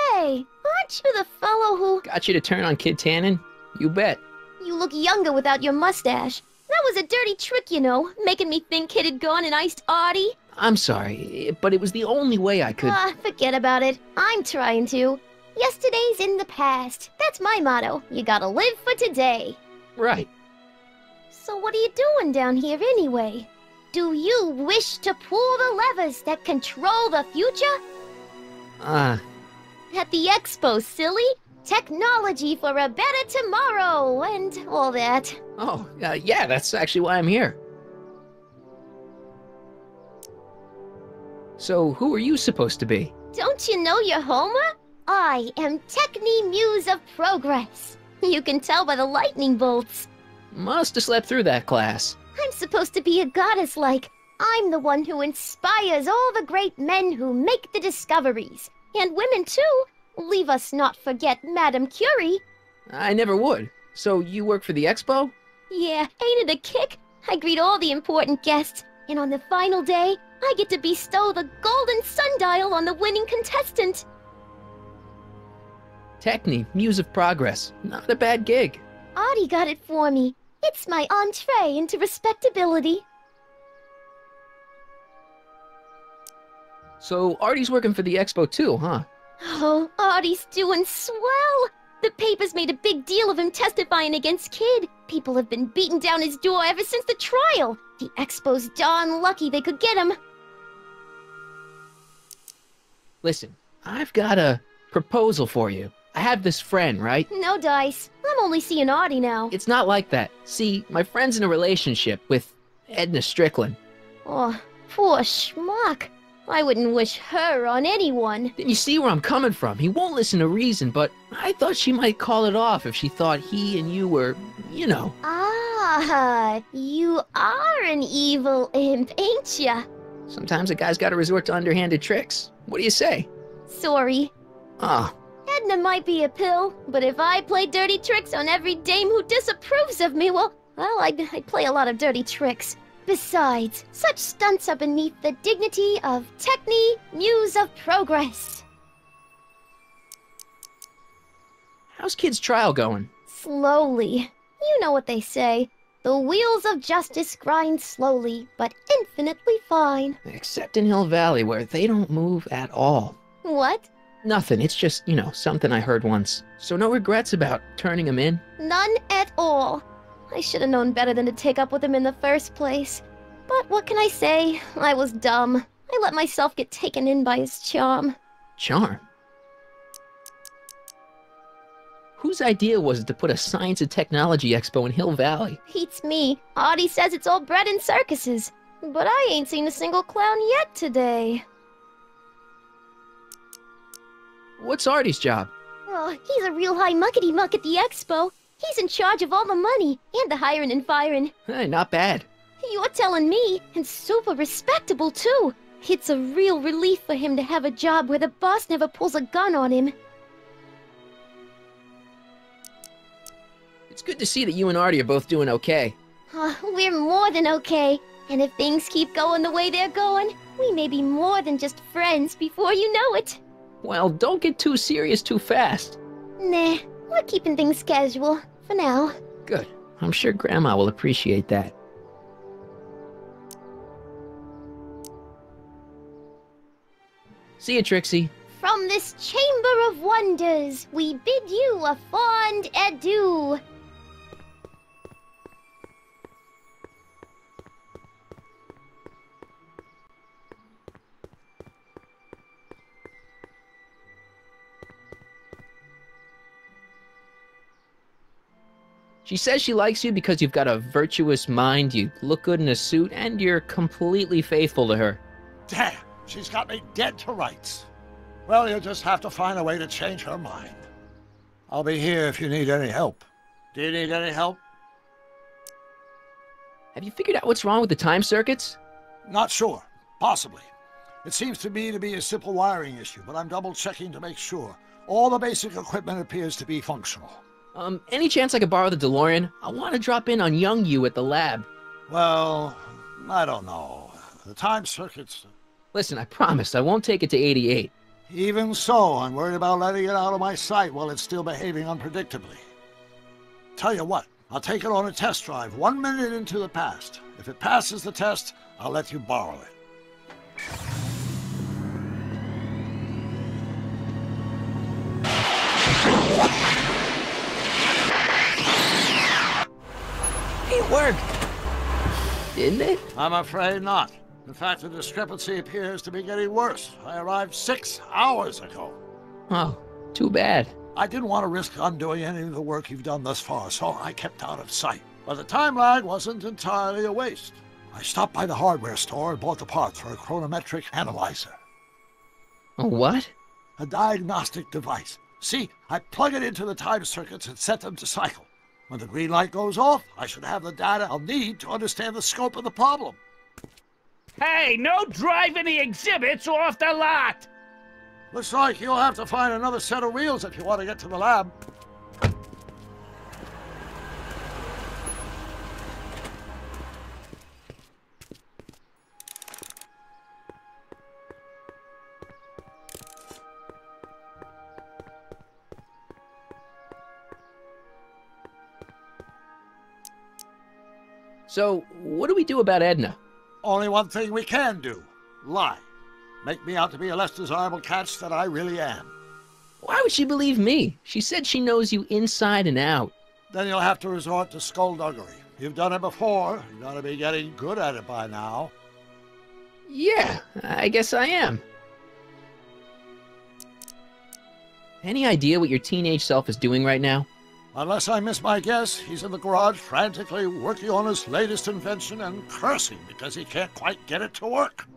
aren't you the fellow who. Got you to turn on Kid Tannen? You bet. You look younger without your mustache. That was a dirty trick, you know, making me think Kid had gone and iced Artie. I'm sorry, but it was the only way I could. Ah, forget about it. I'm trying to. Yesterday's in the past. That's my motto. You gotta live for today. Right. So what are you doing down here anyway? Do you wish to pull the levers that control the future? Ah. At the expo, silly. Technology for a better tomorrow and all that. Oh, uh, yeah, that's actually why I'm here. So, who are you supposed to be? Don't you know your Homer? I am Techne Muse of Progress. You can tell by the lightning bolts. Must have slept through that class. I'm supposed to be a goddess like. I'm the one who inspires all the great men who make the discoveries. And women too. Leave us not forget Madame Curie. I never would. So, you work for the expo? Yeah, ain't it a kick? I greet all the important guests, and on the final day, I get to bestow the golden sundial on the winning contestant. Techne, Muse of Progress. Not a bad gig. Artie got it for me. It's my entree into respectability. So, Artie's working for the expo too, huh? Oh, Artie's doing swell! The papers made a big deal of him testifying against Kid. People have been beating down his door ever since the trial. The expo's darn lucky they could get him. Listen, I've got a proposal for you. I have this friend, right? No dice. I'm only seeing Audie now. It's not like that. See, my friend's in a relationship with Edna Strickland. Oh, poor schmuck. I wouldn't wish her on anyone. Then you see where I'm coming from. He won't listen to reason, but I thought she might call it off if she thought he and you were, you know. Ah, you are an evil imp, ain't ya? Sometimes a guy's gotta resort to underhanded tricks. What do you say? Sorry. Ah, Edna might be a pill, but if I play dirty tricks on every dame who disapproves of me, well, well, I'd, I'd play a lot of dirty tricks. Besides, such stunts are beneath the dignity of Techne, Muse of Progress. how's Kid's trial going? Slowly. You know what they say. The wheels of justice grind slowly, but infinitely fine. Except in Hill Valley, where they don't move at all. What? Nothing, it's just, you know, something I heard once. So no regrets about turning him in? None at all. I should have known better than to take up with him in the first place. But what can I say? I was dumb. I let myself get taken in by his charm. Charm? Whose idea was it to put a science and technology expo in Hill Valley? Beats me. Audie says it's all bread and circuses. But I ain't seen a single clown yet today. What's Artie's job? Oh, he's a real high muckety muck at the expo. He's in charge of all the money and the hiring and firing. Hey, not bad. You're telling me, and super respectable too. It's a real relief for him to have a job where the boss never pulls a gun on him. It's good to see that you and Artie are both doing okay. Uh, we're more than okay. And if things keep going the way they're going, we may be more than just friends before you know it. Well, don't get too serious too fast. Nah, we're keeping things casual, for now. Good. I'm sure Grandma will appreciate that. See you, Trixie. From this chamber of wonders, we bid you a fond adieu. She says she likes you because you've got a virtuous mind, you look good in a suit, and you're completely faithful to her. Damn, she's got me dead to rights. Well, you'll just have to find a way to change her mind. I'll be here if you need any help. Do you need any help? Have you figured out what's wrong with the time circuits? Not sure. Possibly. It seems to me to be a simple wiring issue, but I'm double checking to make sure. All the basic equipment appears to be functional. Um, any chance I could borrow the DeLorean? I want to drop in on young you at the lab. Well, I don't know. The time circuits. Listen, I promise I won't take it to 88. Even so, I'm worried about letting it out of my sight while it's still behaving unpredictably. Tell you what, I'll take it on a test drive one minute into the past. If it passes the test, I'll let you borrow it. It worked! Didn't it? I'm afraid not. In fact, the discrepancy appears to be getting worse. I arrived six hours ago. Oh, too bad. I didn't want to risk undoing any of the work you've done thus far, so I kept out of sight. But the time lag wasn't entirely a waste. I stopped by the hardware store and bought the parts for a chronometric analyzer. A what? A diagnostic device. See, I plug it into the time circuits and set them to cycle. When the green light goes off, I should have the data I'll need to understand the scope of the problem. Hey, no driving the exhibits off the lot! Looks like you'll have to find another set of wheels if you want to get to the lab. So, what do we do about Edna? Only one thing we can do lie. Make me out to be a less desirable catch than I really am. Why would she believe me? She said she knows you inside and out. Then you'll have to resort to skullduggery. You've done it before. You gotta be getting good at it by now. Yeah, I guess I am. Any idea what your teenage self is doing right now? Unless I miss my guess, he's in the garage frantically working on his latest invention and cursing because he can't quite get it to work.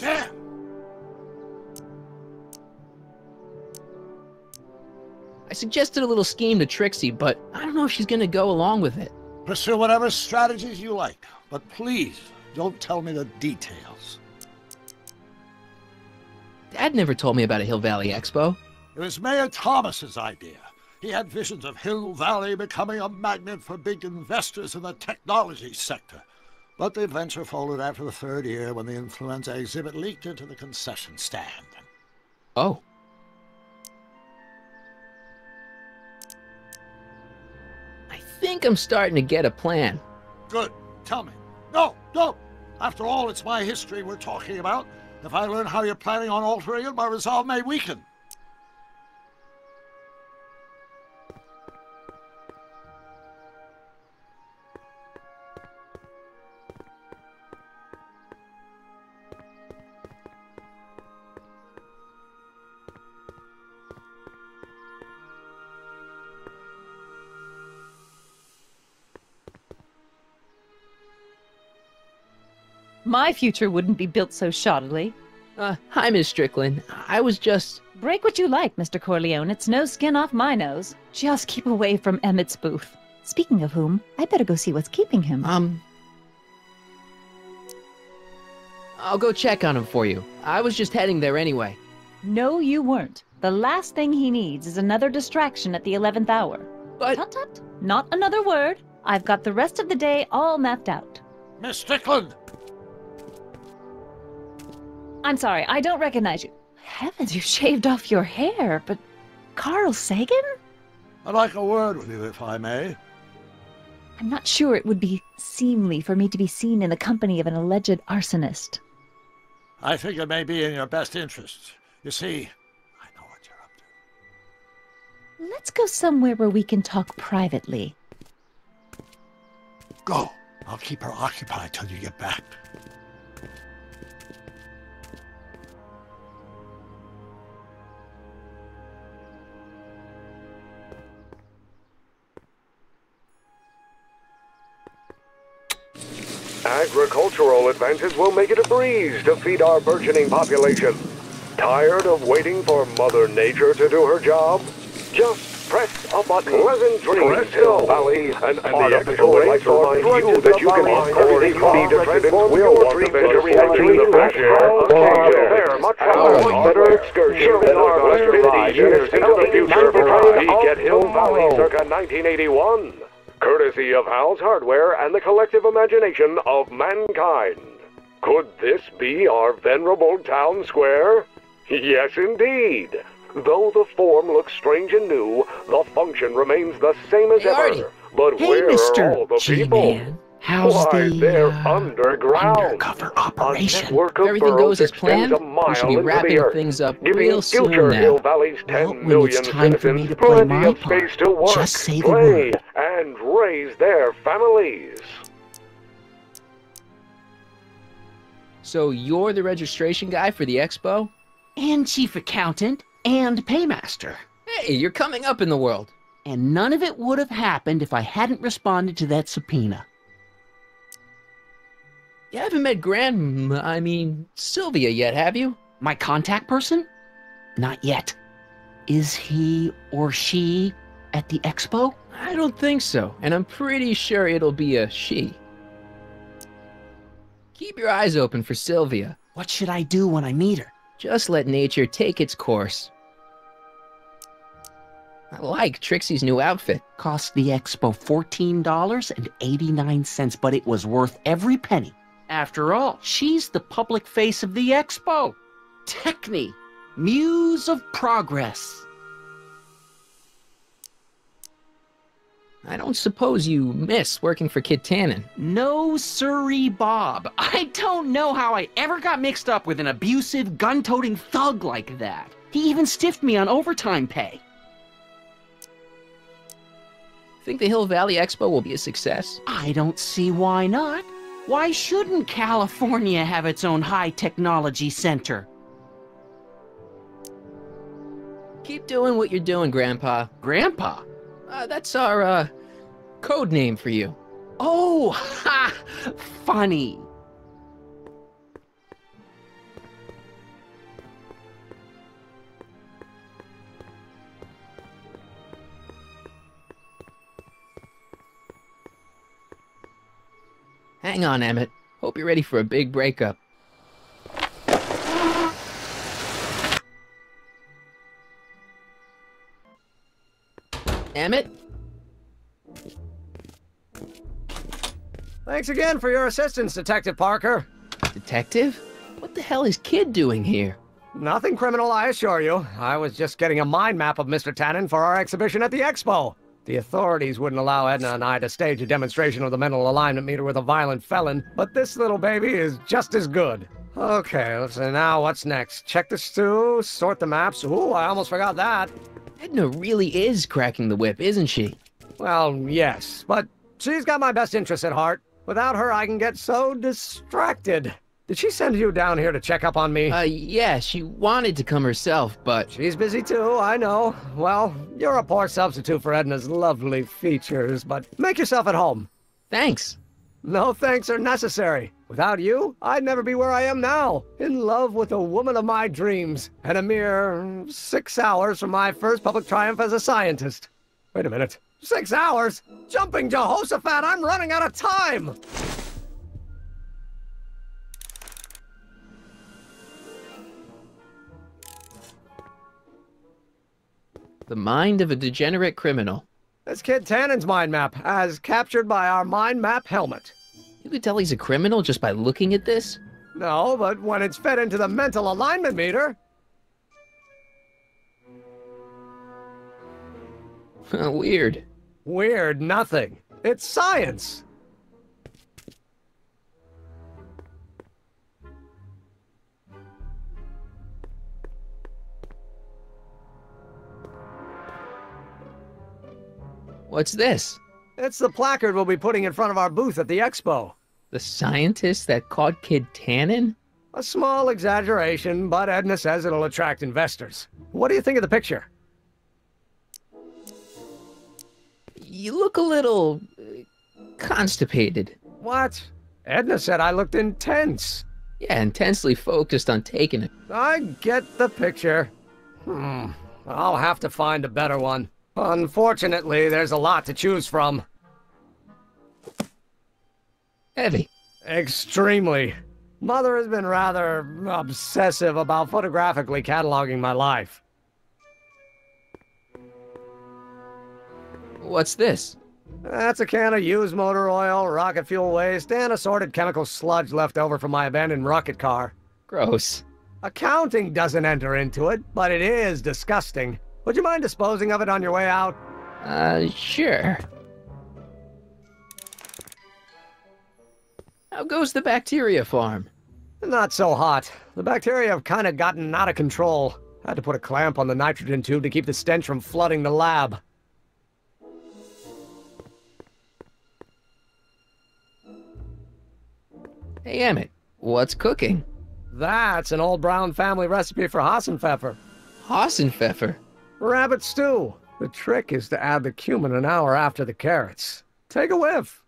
Damn! I suggested a little scheme to Trixie, but I don't know if she's gonna go along with it. Pursue whatever strategies you like, but please don't tell me the details. Dad never told me about a Hill Valley Expo. It was Mayor Thomas's idea. He had visions of Hill Valley becoming a magnet for big investors in the technology sector. But the adventure folded after the third year when the influenza exhibit leaked into the concession stand. Oh. I think I'm starting to get a plan. Good. Tell me. No, don't. After all, it's my history we're talking about. If I learn how you're planning on altering it, my resolve may weaken. My future wouldn't be built so shoddily. Uh, hi, Miss Strickland. I was just. Break what you like, Mr. Corleone. It's no skin off my nose. Just keep away from Emmett's booth. Speaking of whom, I'd better go see what's keeping him. Um. I'll go check on him for you. I was just heading there anyway. No, you weren't. The last thing he needs is another distraction at the 11th hour. But. Tut tut. Not another word. I've got the rest of the day all mapped out. Miss Strickland! I'm sorry, I don't recognize you. Heavens, you've shaved off your hair, but. Carl Sagan? I'd like a word with you, if I may. I'm not sure it would be seemly for me to be seen in the company of an alleged arsonist. I think it may be in your best interests. You see, I know what you're up to. Let's go somewhere where we can talk privately. Go. I'll keep her occupied till you get back. Agricultural advances will make it a breeze to feed our burgeoning population. Tired of waiting for Mother Nature to do her job? Just press a button. Pleasant dreams, Hill Valley, and, and the Expo would like to remind you that you can record any need residents will want to venture into the of there. Much better excursion than our last 50 years into the future. At Hill Valley circa 1981. Courtesy of Hal's Hardware and the collective imagination of mankind. Could this be our venerable town square? Yes, indeed. Though the form looks strange and new, the function remains the same as Hey, ever. But Hey, where Mr. are all the people? G-Man. How's Why, the, they're uh, underground. undercover operation? A Everything goes as planned? a We should be wrapping things up giving real soon now. Hill Valley's 10 when it's time for me to play my part, to work, just say the play, word. and raise their families. So you're the registration guy for the expo? And chief accountant and paymaster. Hey, you're coming up in the world. And none of it would have happened if I hadn't responded to that subpoena. You haven't met Grand, I mean, Sylvia yet, have you? My contact person? Not yet. Is he or she at the expo? I don't think so, and I'm pretty sure it'll be a she. Keep your eyes open for Sylvia. What should I do when I meet her? Just let nature take its course. I like Trixie's new outfit. Cost the expo $14.89, but it was worth every penny. After all, she's the public face of the expo. Techne, muse of progress. I don't suppose you miss working for Kid Tannen. No siree, Bob. I don't know how I ever got mixed up with an abusive, gun-toting thug like that. He even stiffed me on overtime pay. Think the Hill Valley Expo will be a success? I don't see why not. Why shouldn't California have its own high technology center? Keep doing what you're doing, Grandpa. Grandpa? Uh, that's our, uh, code name for you. Oh, ha! Funny. Hang on, Emmett. Hope you're ready for a big breakup. Emmett? Thanks again for your assistance, Detective Parker. Detective? What the hell is Kid doing here? Nothing criminal, I assure you. I was just getting a mind map of Mr. Tannen for our exhibition at the expo. The authorities wouldn't allow Edna and I to stage a demonstration of the mental alignment meter with a violent felon, but this little baby is just as good. Okay, let's see now what's next. Check the stew, sort the maps. Ooh, I almost forgot that. Edna really is cracking the whip, isn't she? Well, yes, but she's got my best interests at heart. Without her, I can get so distracted. Did she send you down here to check up on me? Uh, yeah, she wanted to come herself, but... She's busy too, I know. Well, you're a poor substitute for Edna's lovely features, but make yourself at home. Thanks. No thanks are necessary. Without you, I'd never be where I am now, in love with the woman of my dreams, and a mere six hours from my first public triumph as a scientist. Wait a minute. Six hours? Jumping Jehoshaphat, I'm running out of time! The mind of a degenerate criminal. That's Kid Tannen's mind map, as captured by our mind map helmet. You could tell he's a criminal just by looking at this? No, but when it's fed into the mental alignment meter... Weird. Weird nothing. It's science. What's this? It's the placard we'll be putting in front of our booth at the expo. The scientist that caught Kid Tannen? A small exaggeration, but Edna says it'll attract investors. What do you think of the picture? You look a little... Uh, constipated. What? Edna said I looked intense. Yeah, intensely focused on taking it. I get the picture. Hmm. I'll have to find a better one. Unfortunately, there's a lot to choose from. Heavy. Extremely. Mother has been rather obsessive about photographically cataloging my life. What's this? That's a can of used motor oil, rocket fuel waste, and assorted chemical sludge left over from my abandoned rocket car. Gross. Accounting doesn't enter into it, but it is disgusting. Would you mind disposing of it on your way out? Uh, sure. How goes the bacteria farm? Not so hot. The bacteria have kind of gotten out of control. Had to put a clamp on the nitrogen tube to keep the stench from flooding the lab. Hey, Emmett, what's cooking? That's an old Brown family recipe for Hasenpfeffer. Hasenpfeffer? Rabbit stew. The trick is to add the cumin an hour after the carrots. Take a whiff.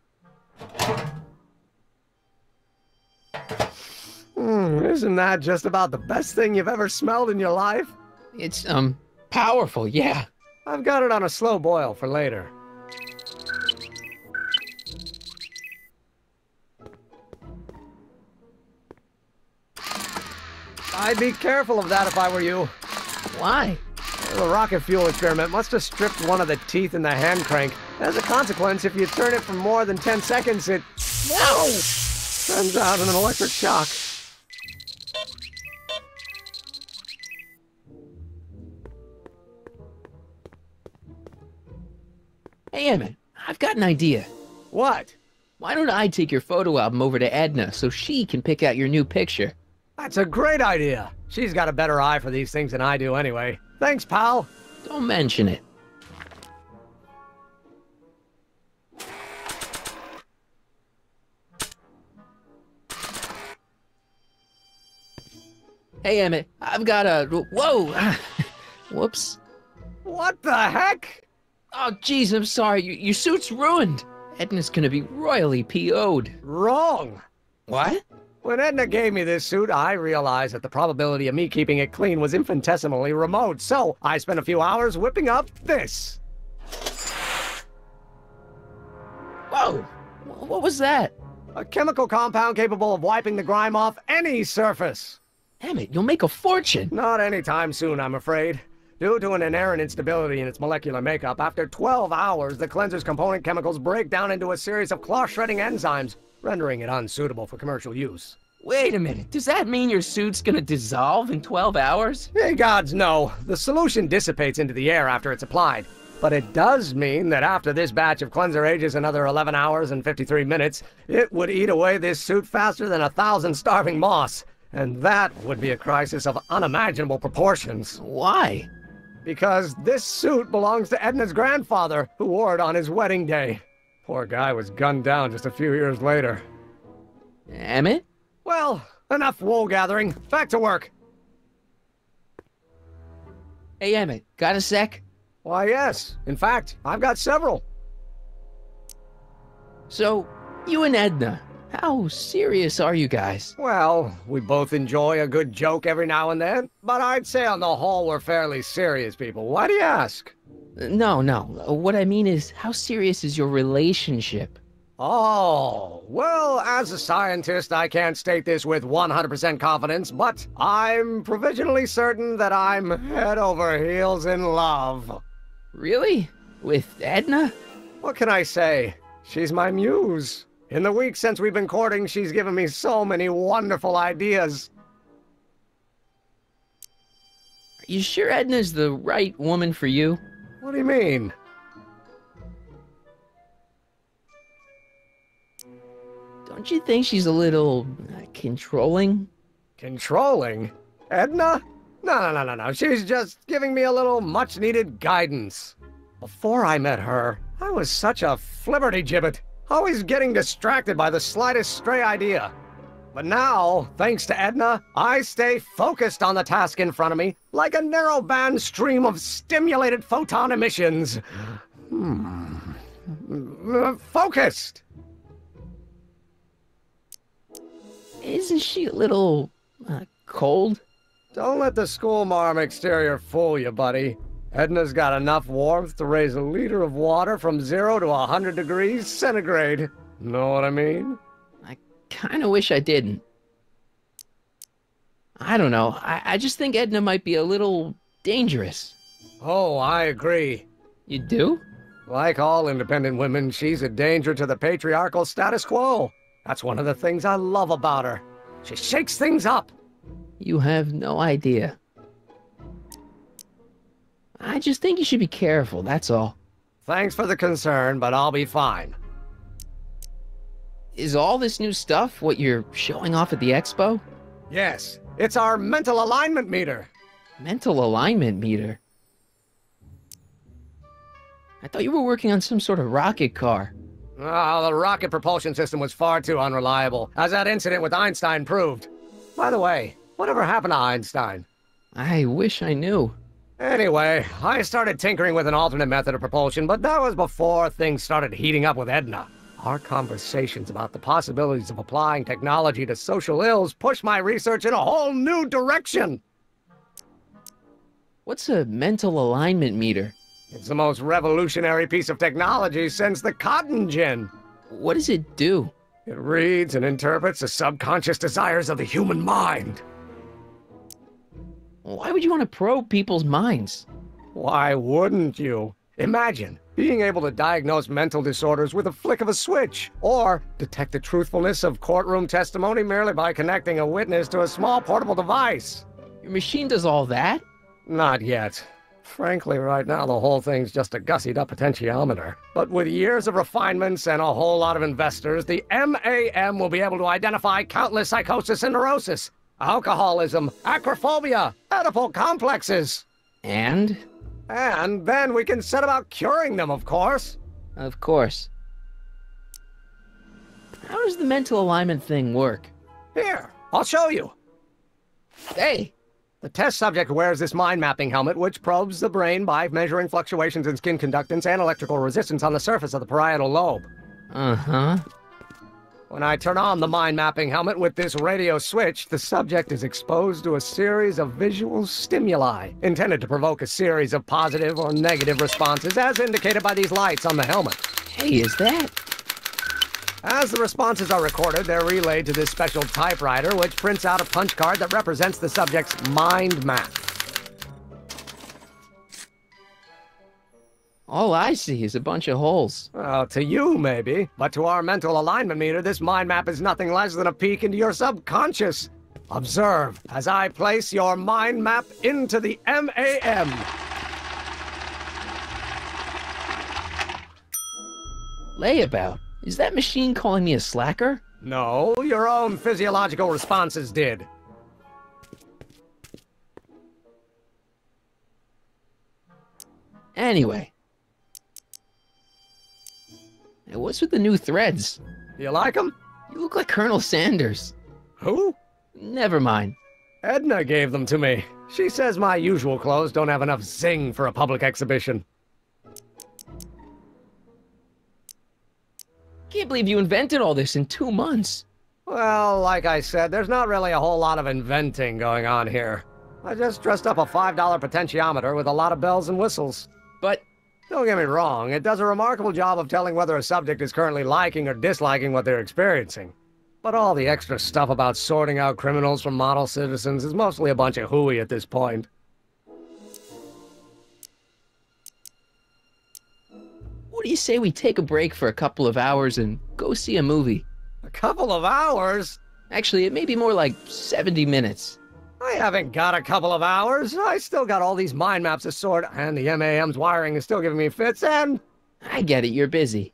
Mm, isn't that just about the best thing you've ever smelled in your life? It's, um, powerful, yeah. I've got it on a slow boil for later. I'd be careful of that if I were you. Why? The rocket fuel experiment must have stripped one of the teeth in the hand crank. As a consequence, if you turn it for more than 10 seconds, it... Whoa! Sends out an electric shock. Hey, Emmett, I've got an idea. What? Why don't I take your photo album over to Edna so she can pick out your new picture? That's a great idea. She's got a better eye for these things than I do anyway. Thanks, pal. Don't mention it. Hey, Emmett, I've got a... Whoa! Whoops. What the heck? Oh, jeez, I'm sorry. Your, your suit's ruined. Edna's gonna be royally PO'd. Wrong. What? When Edna gave me this suit, I realized that the probability of me keeping it clean was infinitesimally remote, so I spent a few hours whipping up this. Whoa! What was that? A chemical compound capable of wiping the grime off any surface. Emmett, you'll make a fortune. Not anytime soon, I'm afraid. Due to an inherent instability in its molecular makeup, after 12 hours, the cleanser's component chemicals break down into a series of cloth-shredding enzymes, rendering it unsuitable for commercial use. Wait a minute, does that mean your suit's gonna dissolve in 12 hours? Hey gods, no. The solution dissipates into the air after it's applied. But it does mean that after this batch of cleanser ages another 11 hours and 53 minutes, it would eat away this suit faster than a thousand starving moths. And that would be a crisis of unimaginable proportions. Why? Because this suit belongs to Edna's grandfather, who wore it on his wedding day. Poor guy was gunned down just a few years later. Emmett? Well, enough wool gathering. Back to work. Hey, Emmett, got a sec? Why, yes. In fact, I've got several. So, you and Edna, How serious are you guys? Well, we both enjoy a good joke every now and then, but I'd say on the whole we're fairly serious people. Why do you ask? No, no. What I mean is, how serious is your relationship? Oh, well, as a scientist, I can't state this with 100% confidence, but I'm provisionally certain that I'm head over heels in love. Really? With Edna? What can I say? She's my muse. In the week since we've been courting, she's given me so many wonderful ideas. Are you sure Edna's the right woman for you? What do you mean? Don't you think she's a little uh, controlling? Controlling? Edna? No, no, no, no, no. She's just giving me a little much needed guidance. Before I met her, I was such a flibberty gibbet, always getting distracted by the slightest stray idea. But now, thanks to Edna, I stay focused on the task in front of me, like a narrow-band stream of stimulated photon emissions. Hmm. Focused! Isn't she a little uh, cold? Don't let the schoolmarm exterior fool you, buddy. Edna's got enough warmth to raise a liter of water from zero to a hundred degrees centigrade. Know what I mean? I kinda wish I didn't. I don't know. I, I just think Edna might be a little dangerous. Oh, I agree. You do? Like all independent women, she's a danger to the patriarchal status quo. That's one of the things I love about her. She shakes things up. You have no idea. I just think you should be careful, that's all. Thanks for the concern, but I'll be fine. Is all this new stuff what you're showing off at the expo? Yes, it's our mental alignment meter. Mental alignment meter? I thought you were working on some sort of rocket car. Oh, the rocket propulsion system was far too unreliable, as that incident with Einstein proved. By the way, whatever happened to Einstein? I wish I knew. Anyway, I started tinkering with an alternate method of propulsion, but that was before things started heating up with Edna. Our conversations about the possibilities of applying technology to social ills push my research in a whole new direction. What's a mental alignment meter? It's the most revolutionary piece of technology since the cotton gin. What does it do? It reads and interprets the subconscious desires of the human mind. Why would you want to probe people's minds? Why wouldn't you? Imagine being able to diagnose mental disorders with a flick of a switch, or detect the truthfulness of courtroom testimony merely by connecting a witness to a small portable device. Your machine does all that? Not yet. Frankly, right now the whole thing's just a gussied up potentiometer. But with years of refinements and a whole lot of investors, the MAM will be able to identify countless psychosis and neurosis, alcoholism, acrophobia, Oedipal complexes. And? And then we can set about curing them, of course. Of course. How does the mental alignment thing work? Here, I'll show you. Hey! The test subject wears this mind mapping helmet, which probes the brain by measuring fluctuations in skin conductance and electrical resistance on the surface of the parietal lobe. Uh huh. When I turn on the mind mapping helmet with this radio switch, the subject is exposed to a series of visual stimuli intended to provoke a series of positive or negative responses, as indicated by these lights on the helmet. Hey, is that? As the responses are recorded, they're relayed to this special typewriter, which prints out a punch card that represents the subject's mind map. All I see is a bunch of holes. Well, to you, maybe. But to our mental alignment meter, this mind map is nothing less than a peek into your subconscious. Observe as I place your mind map into the MAM. Layabout? Is that machine calling me a slacker? No, your own physiological responses did. Anyway. What's with the new threads? You like them? You look like Colonel Sanders. Who? Never mind. Edna gave them to me. She says my usual clothes don't have enough zing for a public exhibition. Can't believe you invented all this in two months. Well, like I said, there's not really a whole lot of inventing going on here. I just dressed up a $5 potentiometer with a lot of bells and whistles. But don't get me wrong, it does a remarkable job of telling whether a subject is currently liking or disliking what they're experiencing. But all the extra stuff about sorting out criminals from model citizens is mostly a bunch of hooey at this point. What do you say we take a break for a couple of hours and go see a movie? A couple of hours? Actually, it may be more like 70 minutes. I haven't got a couple of hours. I still got all these mind maps to sort, and the MAM's wiring is still giving me fits, and... I get it, you're busy.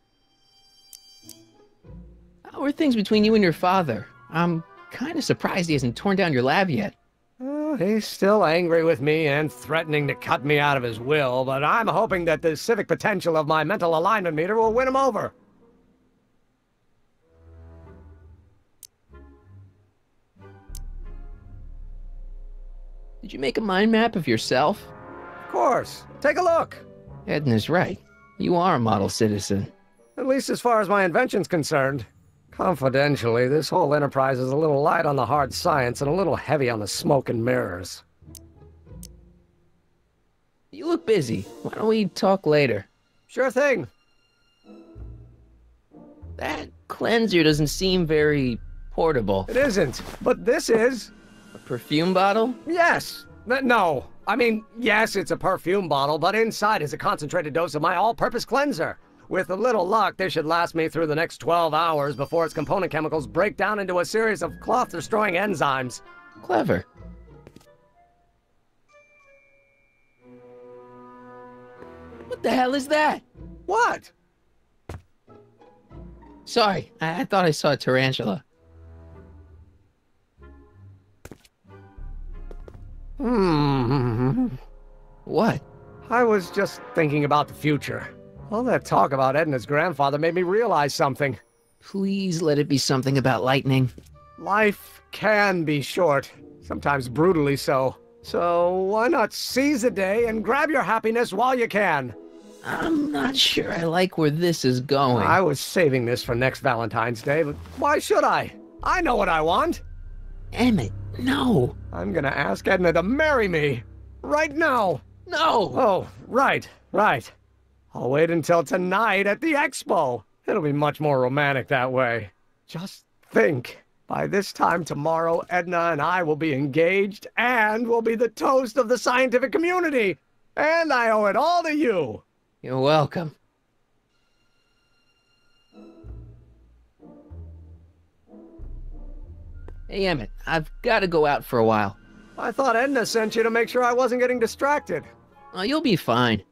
How are things between you and your father? I'm kind of surprised he hasn't torn down your lab yet. Uh, he's still angry with me and threatening to cut me out of his will, but I'm hoping that the civic potential of my mental alignment meter will win him over. Did you make a mind map of yourself? Of course. Take a look. Edna's right. You are a model citizen. At least as far as my invention's concerned. Confidentially, this whole enterprise is a little light on the hard science and a little heavy on the smoke and mirrors. You look busy. Why don't we talk later? Sure thing. That cleanser doesn't seem very portable. It isn't, but this is. Perfume bottle? Yes. No. I mean, yes, it's a perfume bottle, but inside is a concentrated dose of my all-purpose cleanser. With a little luck, this should last me through the next 12 hours before its component chemicals break down into a series of cloth-destroying enzymes. Clever. What the hell is that? What? Sorry, I, I thought I saw a tarantula. Hmm. What? I was just thinking about the future. All that talk about Edna's grandfather made me realize something. Please let it be something about lightning. Life can be short, sometimes brutally so. So why not seize the day and grab your happiness while you can? I'm not sure I like where this is going. I was saving this for next Valentine's Day, but why should I? I know what I want. Emmett, no. I'm gonna ask Edna to marry me. Right now. No. Oh, right, right. I'll wait until tonight at the expo. It'll be much more romantic that way. Just think. By this time tomorrow, Edna and I will be engaged and will be the toast of the scientific community. And I owe it all to you. You're welcome. Hey, Emmett, I've got to go out for a while. I thought Edna sent you to make sure I wasn't getting distracted. Oh, you'll be fine.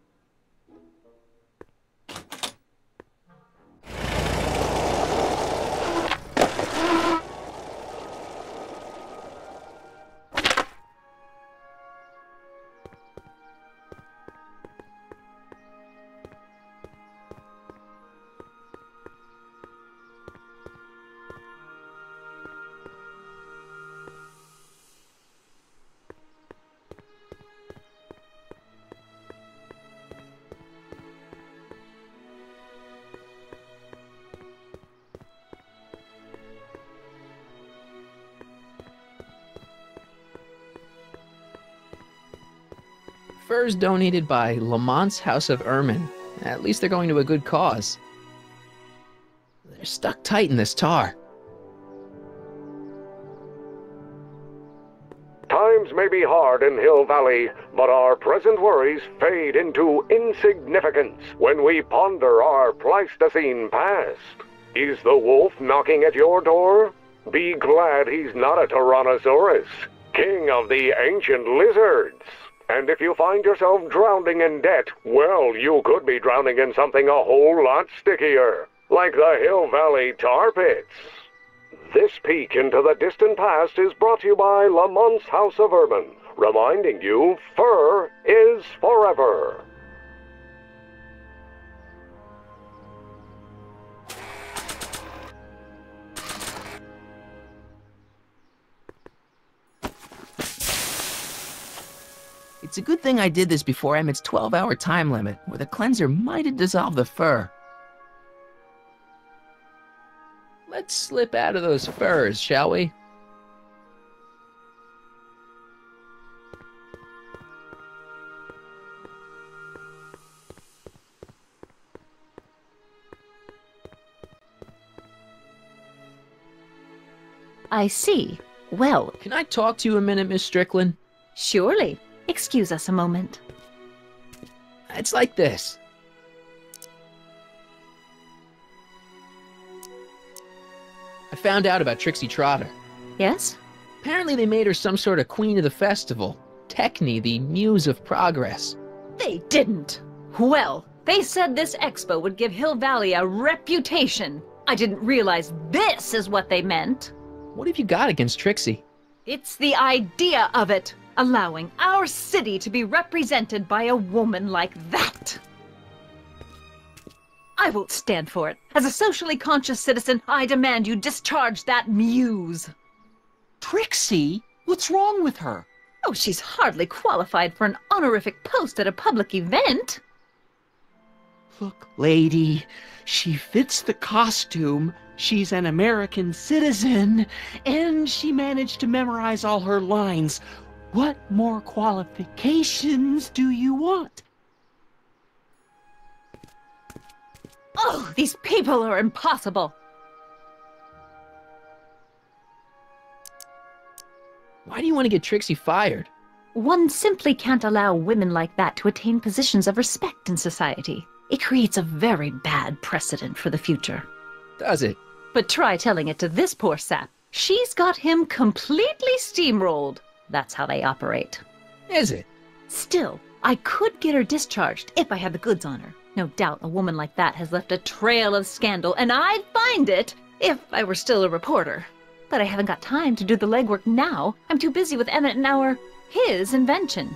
Furs donated by Lamont's House of Ermine. At least they're going to a good cause. They're stuck tight in this tar. Times may be hard in Hill Valley, but our present worries fade into insignificance when we ponder our Pleistocene past. Is the wolf knocking at your door? Be glad he's not a Tyrannosaurus, king of the ancient lizards. And if you find yourself drowning in debt, well, you could be drowning in something a whole lot stickier, like the Hill Valley tar pits. This peek into the distant past is brought to you by Lamont's House of Ermine, reminding you fur is forever. It's a good thing I did this before Emmett's 12 hour time limit, or the cleanser might have dissolved the fur. Let's slip out of those furs, shall we? I see. Well, Can I talk to you a minute, Miss Strickland? surely. Excuse us a moment. It's like this. I found out about Trixie Trotter. Yes? Apparently, they made her some sort of queen of the festival. Techne, the muse of progress. They didn't. Well, they said this expo would give Hill Valley a reputation. I didn't realize this is what they meant. What have you got against Trixie? It's the idea of it, allowing our city to be represented by a woman like that. I won't stand for it. As a socially conscious citizen, I demand you discharge that muse. Trixie? What's wrong with her? Oh, she's hardly qualified for an honorific post at a public event. Look, lady, she fits the costume. She's an American citizen, and she managed to memorize all her lines. What more qualifications do you want? Oh, these people are impossible. Why do you want to get Trixie fired? One simply can't allow women like that to attain positions of respect in society. It creates a very bad precedent for the future. Does it? But try telling it to this poor sap. She's got him completely steamrolled. That's how they operate. Is it? Still, I could get her discharged if I had the goods on her. No doubt a woman like that has left a trail of scandal, and I'd find it if I were still a reporter. But I haven't got time to do the legwork now. I'm too busy with Emmett and our his invention.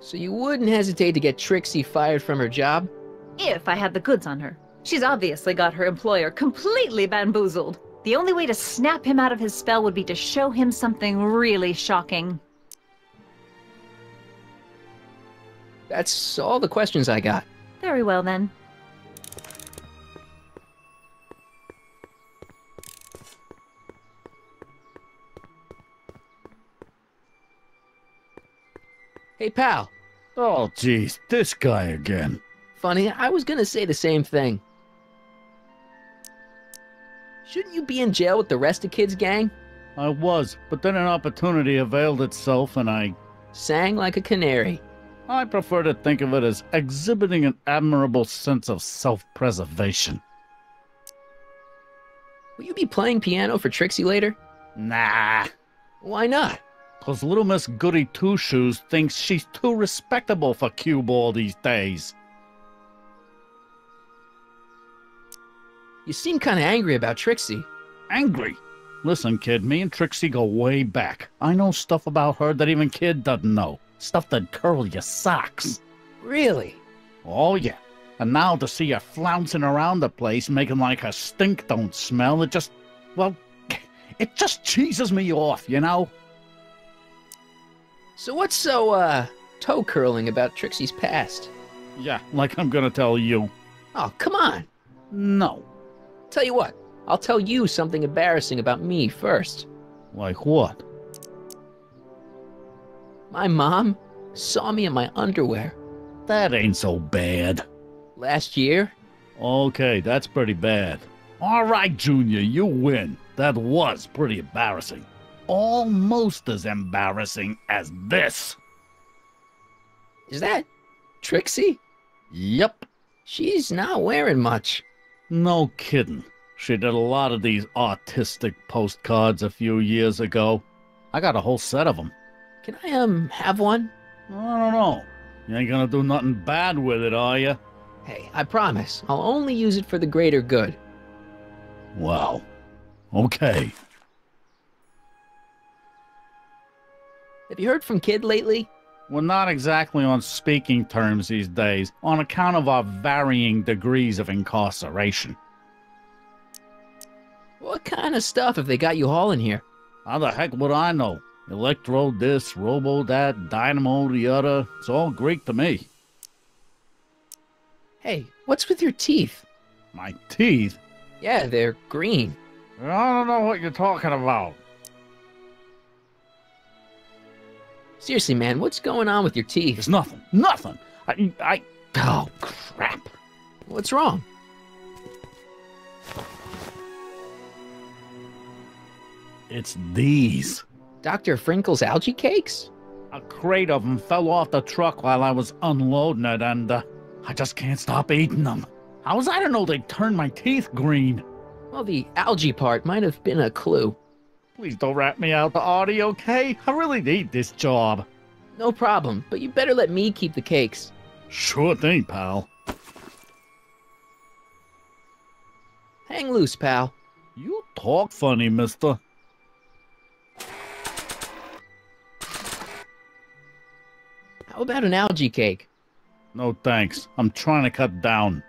So you wouldn't hesitate to get Trixie fired from her job? If I had the goods on her. She's obviously got her employer completely bamboozled. The only way to snap him out of his spell would be to show him something really shocking. That's all the questions I got. Very well then. Hey, pal. Oh, jeez, this guy again. Funny, I was gonna say the same thing. Shouldn't you be in jail with the rest of Kid's gang? I was, but then an opportunity availed itself and I. Sang like a canary. I prefer to think of it as exhibiting an admirable sense of self preservation. Will you be playing piano for Trixie later? Nah. Why not? Cause little Miss Goody Two Shoes thinks she's too respectable for cue ball these days. You seem kinda angry about Trixie. Angry? Listen, kid, me and Trixie go way back. I know stuff about her that even kid doesn't know. Stuff that curl your socks. Really? Oh, yeah. And now to see her flouncing around the place, making like her stink don't smell, it just, well, it just cheeses me off, you know? So what's so, uh, toe curling about Trixie's past? Yeah, like I'm gonna tell you. Oh, come on. No. Tell you what, I'll tell you something embarrassing about me first. Like what? My mom saw me in my underwear. That ain't so bad. Last year? Okay, that's pretty bad. All right, Junior, you win. That was pretty embarrassing. Almost as embarrassing as this. Is that Trixie? Yep. She's not wearing much. No kidding. She did a lot of these artistic postcards a few years ago. I got a whole set of them. Can I, um, have one? I don't know. You ain't gonna do nothing bad with it, are you? Hey, I promise. I'll only use it for the greater good. Wow. Okay. Have you heard from Kid lately? We're not exactly on speaking terms these days on account of our varying degrees of incarceration. What kind of stuff have they got you hauling here? How the heck would I know? Electro this, robo that, dynamo the other. It's all Greek to me. Hey, what's with your teeth? My teeth? Yeah, they're green. I don't know what you're talking about. Seriously, man, what's going on with your teeth? It's nothing. Nothing. I. I. Oh, crap. What's wrong? It's these. Dr. Frinkle's algae cakes? A crate of them fell off the truck while I was unloading it, and uh, I just can't stop eating them. How was I to know they'd turn my teeth green? Well, the algae part might have been a clue. Please don't rat me out, the Artie, okay? I really need this job. No problem, but you better let me keep the cakes. Sure thing, pal. Hang loose, pal. You talk funny, mister. How about an algae cake? No thanks. I'm trying to cut down.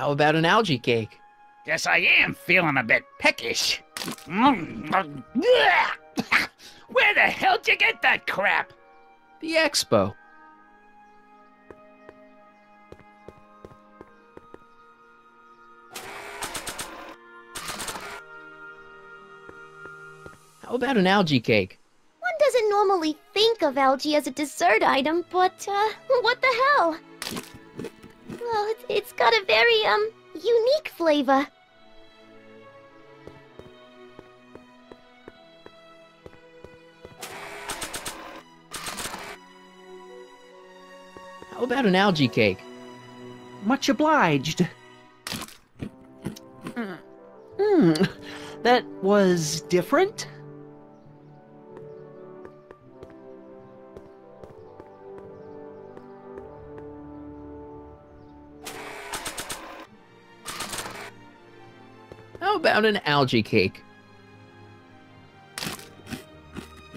How about an algae cake? Guess I am feeling a bit peckish. Where the hell'd you get that crap? The expo. How about an algae cake? One doesn't normally think of algae as a dessert item, but, uh, what the hell? Well, it, it's got a very, um, unique flavor. How about an algae cake? Much obliged. Hmm, that was different. About an algae cake?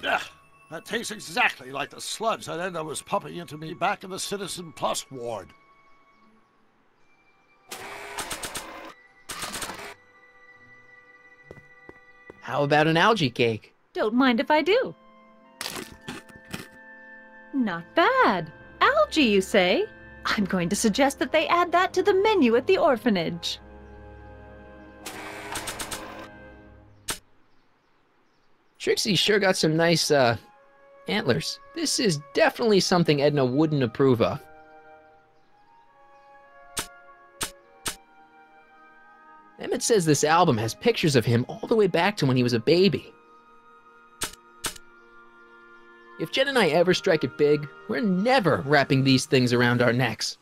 Ugh, that tastes exactly like the sludge that Edna was pumping into me back in the Citizen Plus ward. How about an algae cake? Don't mind if I do. Not bad. Algae, you say? I'm going to suggest that they add that to the menu at the orphanage. Trixie sure got some nice, uh, antlers. This is definitely something Edna wouldn't approve of. Emmett says this album has pictures of him all the way back to when he was a baby. If Jen and I ever strike it big, we're never wrapping these things around our necks.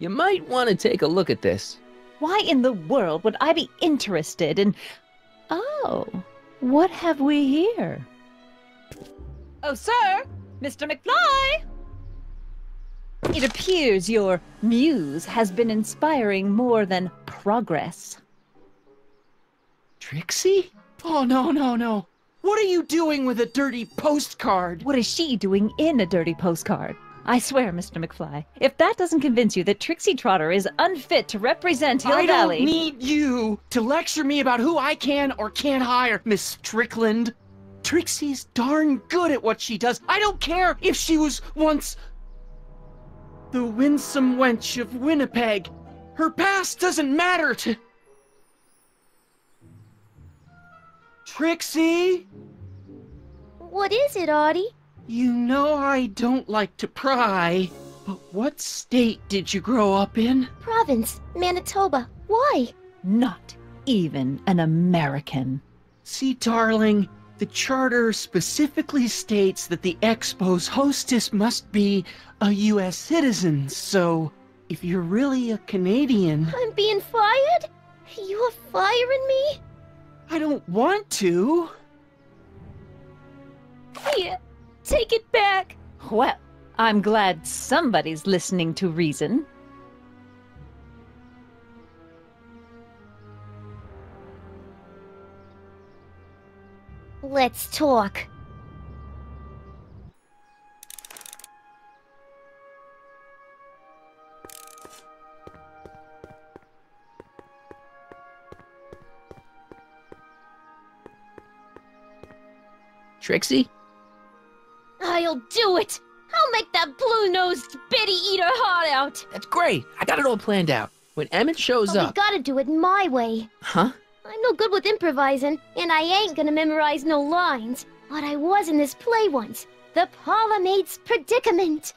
You might want to take a look at this. Why in the world would I be interested in. Oh, what have we here? Oh, sir! Mr. McFly! It appears your muse has been inspiring more than progress. Trixie? Oh, no, no, no. What are you doing with a dirty postcard? What is she doing in a dirty postcard? I swear, Mr. McFly, if that doesn't convince you that Trixie Trotter is unfit to represent Hill I Valley. don't need you to lecture me about who I can or can't hire, Miss Strickland. Trixie's darn good at what she does. I don't care if she was once the winsome wench of Winnipeg. Her past doesn't matter to. Trixie? What is it, Artie? You know I don't like to pry, but what state did you grow up in? Province, Manitoba. Why? Not even an American. See, darling, the charter specifically states that the Expo's hostess must be a U.S. citizen, so if you're really a Canadian. I'm being fired? You are firing me? I don't want to. Here, Take it back! Well, I'm glad somebody's listening to reason. Let's talk. Trixie? I'll do it! I'll make that blue-nosed bitty eat her heart out! That's great. I got it all planned out. When Emmett shows But we gotta do it my way. Huh? I'm no good with improvising, and I ain't gonna memorize no lines. But I was in this play once. The Parlourmaid's Predicament.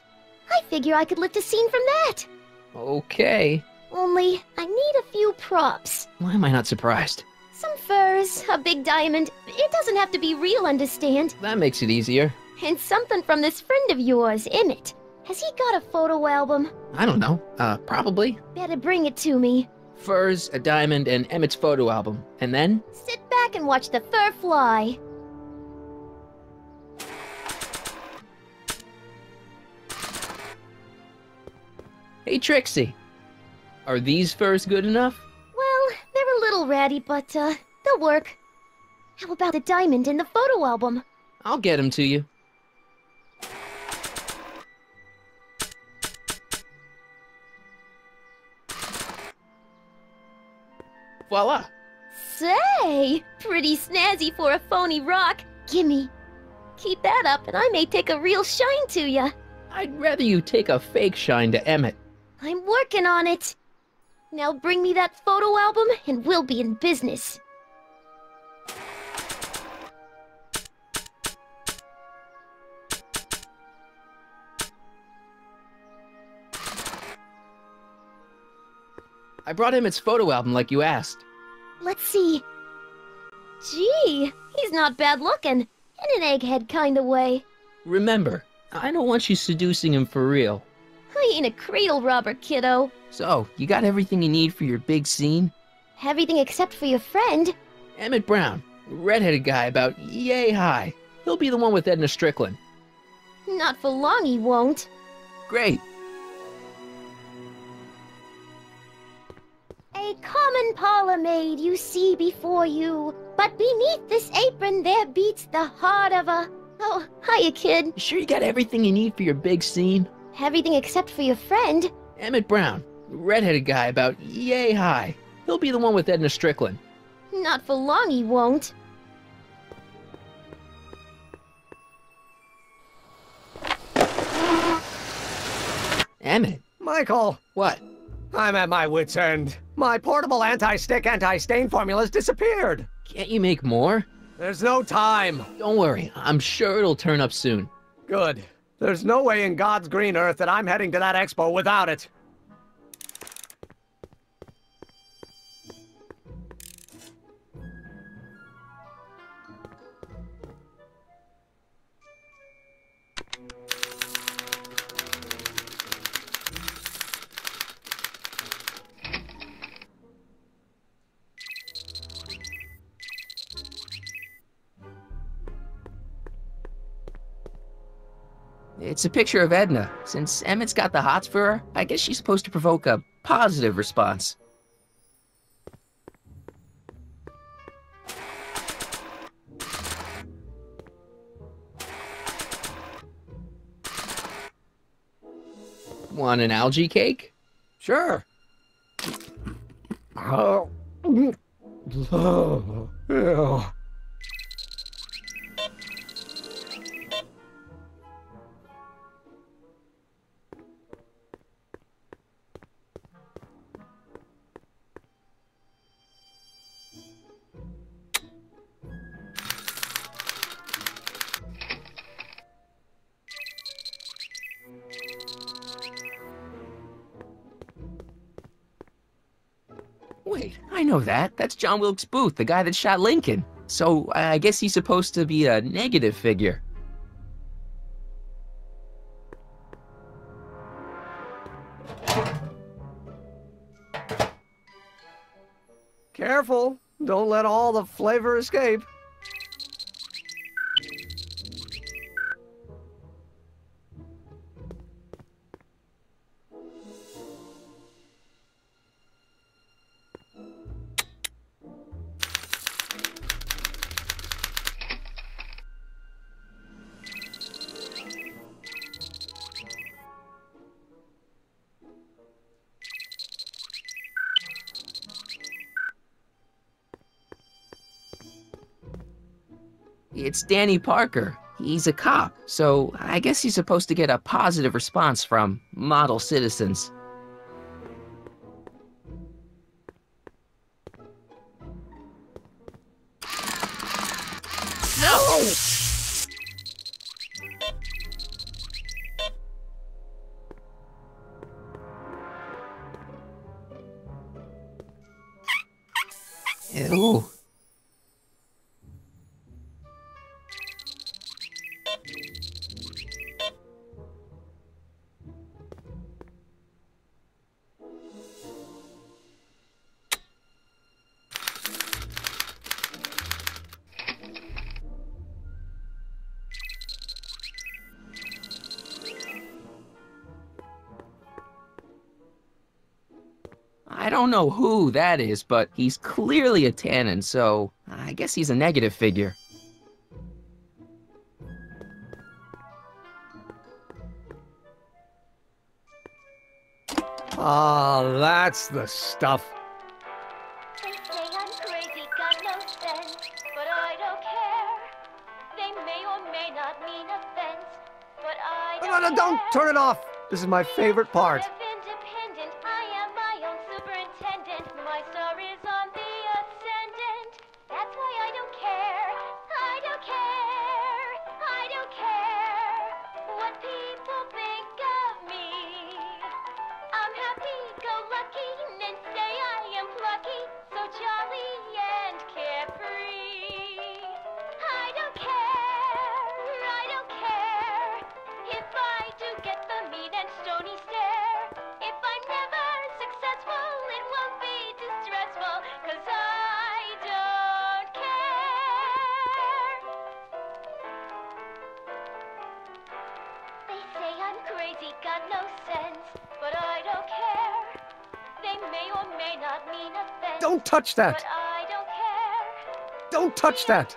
I figure I could lift a scene from that. Okay. Only, I need a few props. Why am I not surprised? Some furs, a big diamond. It doesn't have to be real, understand? That makes it easier. And something from this friend of yours, Emmett. Has he got a photo album? I don't know. Uh, probably. Better bring it to me. Furs, a diamond, and Emmett's photo album. And then? Sit back and watch the fur fly. Hey, Trixie. Are these furs good enough? Well, they're a little ratty, but, uh, they'll work. How about the diamond in the photo album? I'll get them to you. Voila! Say, pretty snazzy for a phony rock. Gimme. Keep that up, and I may take a real shine to ya. I'd rather you take a fake shine to Emmett. I'm working on it. Now bring me that photo album, and we'll be in business. I brought Emmett's photo album like you asked. Let's see. Gee, he's not bad looking. In an egghead kind of way. Remember, I don't want you seducing him for real. I ain't a cradle robber, kiddo. So, you got everything you need for your big scene? Everything except for your friend. Emmett Brown, redheaded guy about yay high. He'll be the one with Edna Strickland. Not for long, he won't. Great. A common parlor maid you see before you, but beneath this apron there beats the heart of a. Oh, hiya, kid. You sure you got everything you need for your big scene? Everything except for your friend. Emmett Brown, redheaded guy about yay high. He'll be the one with Edna Strickland. Not for long, he won't. Emmett. Michael! What? I'm at my wit's end. My portable anti-stick, anti-stain formula's disappeared. Can't you make more? There's no time. Don't worry, I'm sure it'll turn up soon. Good. There's no way in God's green earth that I'm heading to that expo without it. It's a picture of Edna. Since Emmett's got the hots for her, I guess she's supposed to provoke a positive response. Want an algae cake? Sure. Oh. Oh. Ew. I know that. That's John Wilkes Booth, the guy that shot Lincoln. So uh, I guess he's supposed to be a negative figure. Careful. Don't let all the flavor escape. It's Danny Parker. He's a cop, so I guess he's supposed to get a positive response from model citizens. know who that is, but he's clearly a Tannen, so I guess he's a negative figure. Ah, oh, that's the stuff. No, no, no, don't turn it off. This is my favorite part. touch that. Don't touch that.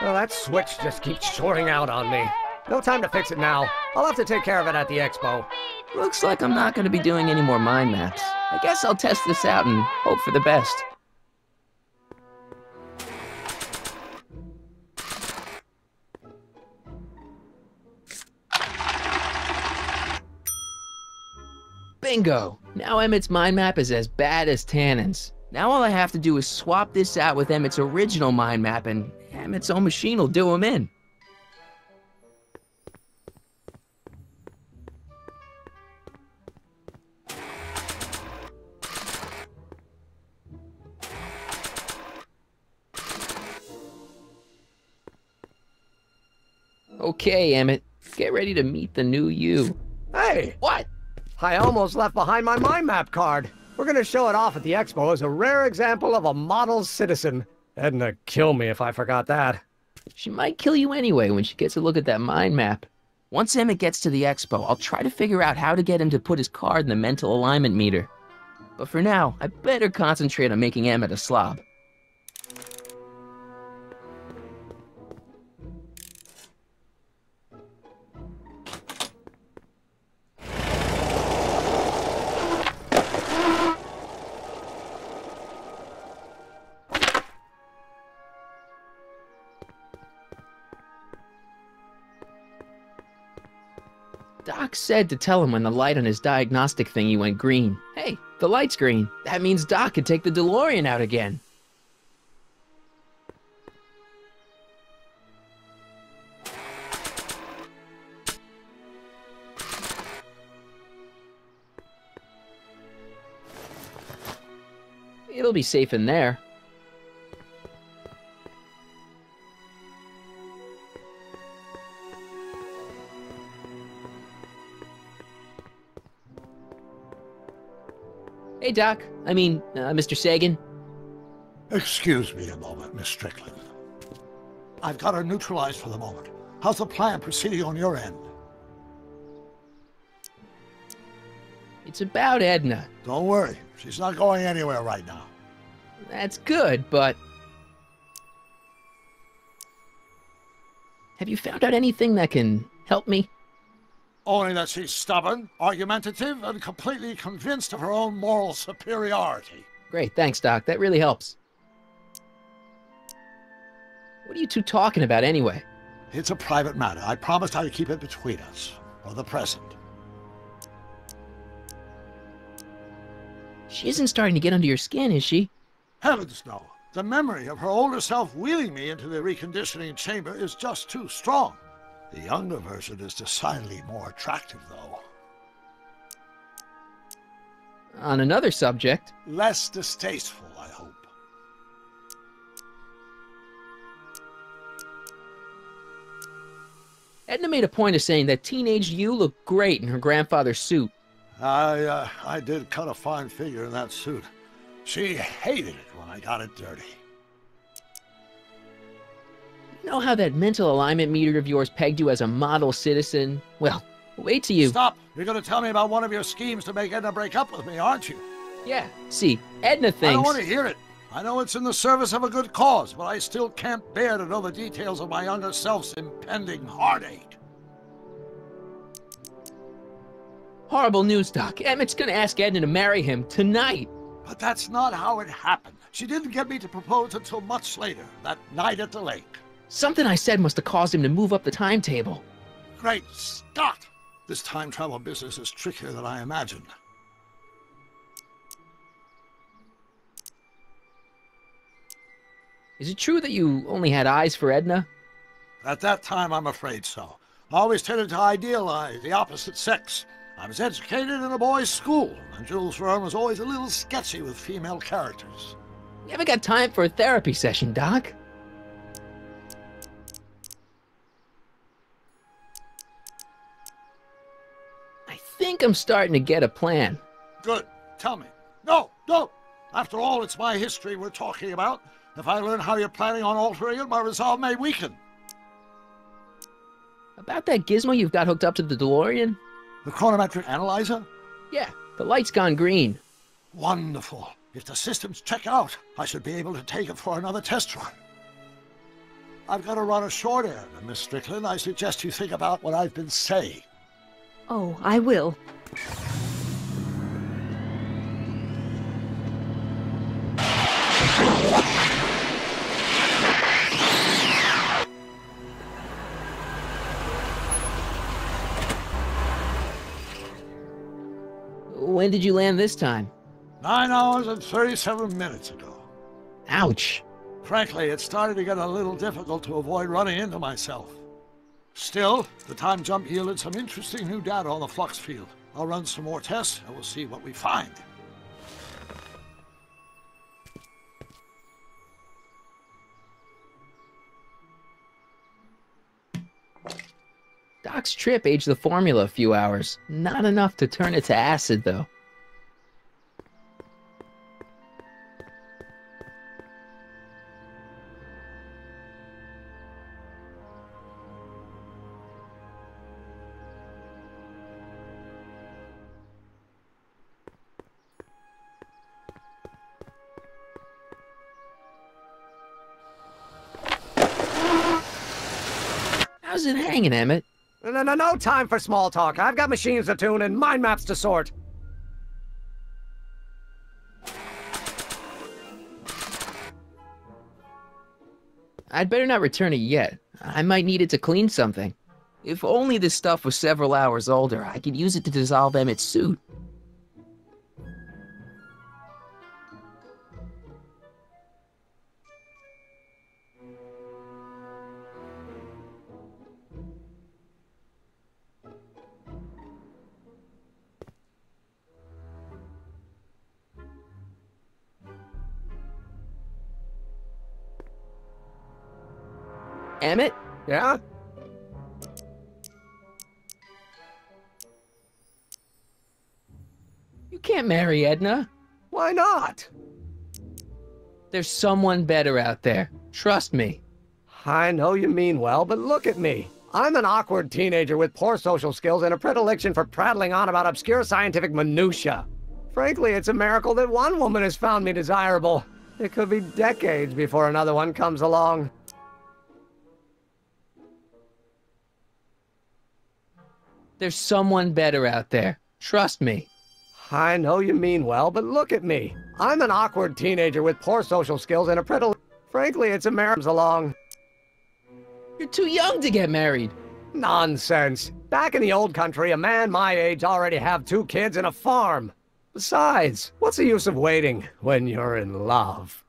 Well, that switch just keeps shorting out on me. No time to fix it now. I'll have to take care of it at the expo. Looks like I'm not going to be doing any more mind maps. I guess I'll test this out and hope for the best. Bingo! Now Emmett's mind map is as bad as Tannen's. Now all I have to do is swap this out with Emmett's original mind map and time, its own machine will do him in. Okay, Emmett, get ready to meet the new you. Hey! What? I almost left behind my mind map card. We're gonna show it off at the expo as a rare example of a model citizen. Edna kill me if I forgot that. She might kill you anyway when she gets a look at that mind map. Once Emmett gets to the expo, I'll try to figure out how to get him to put his card in the mental alignment meter. But for now, I better concentrate on making Emmett a slob. Said to tell him when the light on his diagnostic thingy went green. Hey, the light's green. That means Doc could take the DeLorean out again. It'll be safe in there. Hey, Doc. I mean, uh, Mr. Sagan. Excuse me a moment, Miss Strickland. I've got her neutralized for the moment. How's the plan proceeding on your end? It's about Edna. Don't worry. She's not going anywhere right now. That's good, but. Have you found out anything that can help me? Only that she's stubborn, argumentative, and completely convinced of her own moral superiority. Great, thanks, Doc. That really helps. What are you two talking about anyway? It's a private matter. I promised I'd keep it between us, for the present. She isn't starting to get under your skin, is she? Heavens, no. The memory of her older self wheeling me into the reconditioning chamber is just too strong. The younger version is decidedly more attractive, though. On another subject. Less distasteful, I hope. Edna made a point of saying that teenage you looked great in her grandfather's suit. I, uh, I did cut a fine figure in that suit. She hated it when I got it dirty. You know how that mental alignment meter of yours pegged you as a model citizen? Well, wait till you. Stop! You're gonna tell me about one of your schemes to make Edna break up with me, aren't you? Yeah. See, Edna thinks. I don't want to hear it. I know it's in the service of a good cause, but I still can't bear to know the details of my younger self's impending heartache. Horrible news, Doc. Emmett's gonna ask Edna to marry him tonight. But that's not how it happened. She didn't get me to propose until much later, that night at the lake. Something I said must have caused him to move up the timetable. Great Scott! This time travel business is trickier than I imagined. Is it true that you only had eyes for Edna? At that time, I'm afraid so. I always tended to idealize the opposite sex. I was educated in a boys' school, and Jules Verne was always a little sketchy with female characters. Never got time for a therapy session, Doc. Think I'm starting to get a plan. Good. Tell me. No, don't! After all, it's my history we're talking about. If I learn how you're planning on altering it, my resolve may weaken. About that gizmo you've got hooked up to the DeLorean? The chronometric analyzer? Yeah, the light's gone green. Wonderful. If the systems check out, I should be able to take it for another test run. I've got to run a short errand, Miss Strickland. I suggest you think about what I've been saying. Oh, I will. When did you land this time? Nine hours and 37 minutes ago. Ouch. Frankly, it started to get a little difficult to avoid running into myself. Still, the time jump yielded some interesting new data on the flux field. I'll run some more tests and we'll see what we find. Doc's trip aged the formula a few hours. Not enough to turn it to acid, though. How's it hanging, Emmett? No, no, no time for small talk. I've got machines to tune and mind maps to sort. I'd better not return it yet. I might need it to clean something. If only this stuff was several hours older, I could use it to dissolve Emmett's suit. Emmett? Yeah? You can't marry Edna. Why not? There's someone better out there. Trust me. I know you mean well, but look at me. I'm an awkward teenager with poor social skills and a predilection for prattling on about obscure scientific minutiae. Frankly, it's a miracle that one woman has found me desirable. It could be decades before another one comes along. There's someone better out there. Trust me. I know you mean well, but look at me. I'm an awkward teenager with poor social skills and a predilection. Frankly, it's a miracle along. You're too young to get married. Nonsense. Back in the old country, a man my age already have two kids and a farm. Besides, what's the use of waiting when you're in love?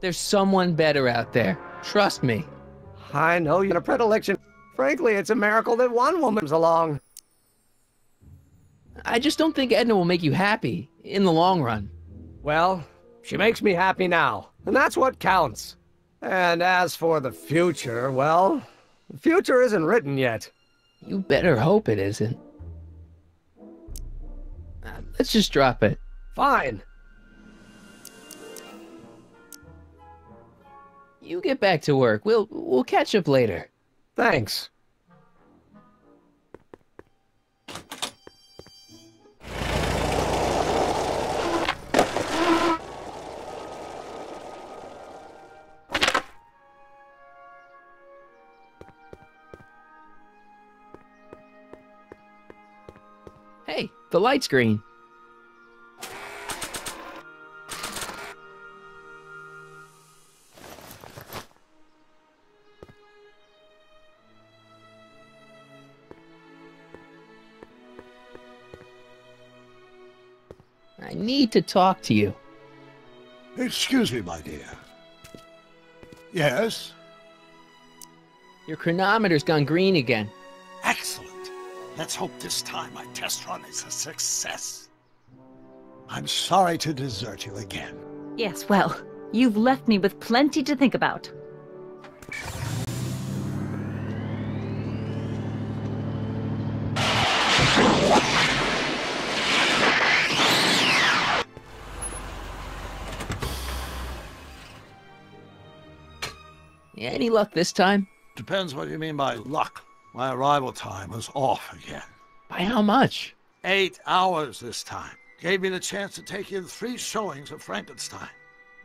There's someone better out there. Trust me. I know you're a predilection. Frankly, it's a miracle that one woman's along. I just don't think Edna will make you happy in the long run. Well, she makes me happy now, and that's what counts. And as for the future, well, the future isn't written yet. You better hope it isn't. Uh, let's just drop it. Fine. You get back to work. We'll we'll catch up later. Thanks. Hey, the light's green. To talk to you. Excuse me, my dear. Yes? Your chronometer's gone green again. Excellent. Let's hope this time my test run is a success. I'm sorry to desert you again. Yes, well, you've left me with plenty to think about. Any luck this time? Depends what you mean by luck. My arrival time was off again. By how much? Eight hours this time. Gave me the chance to take in three showings of Frankenstein.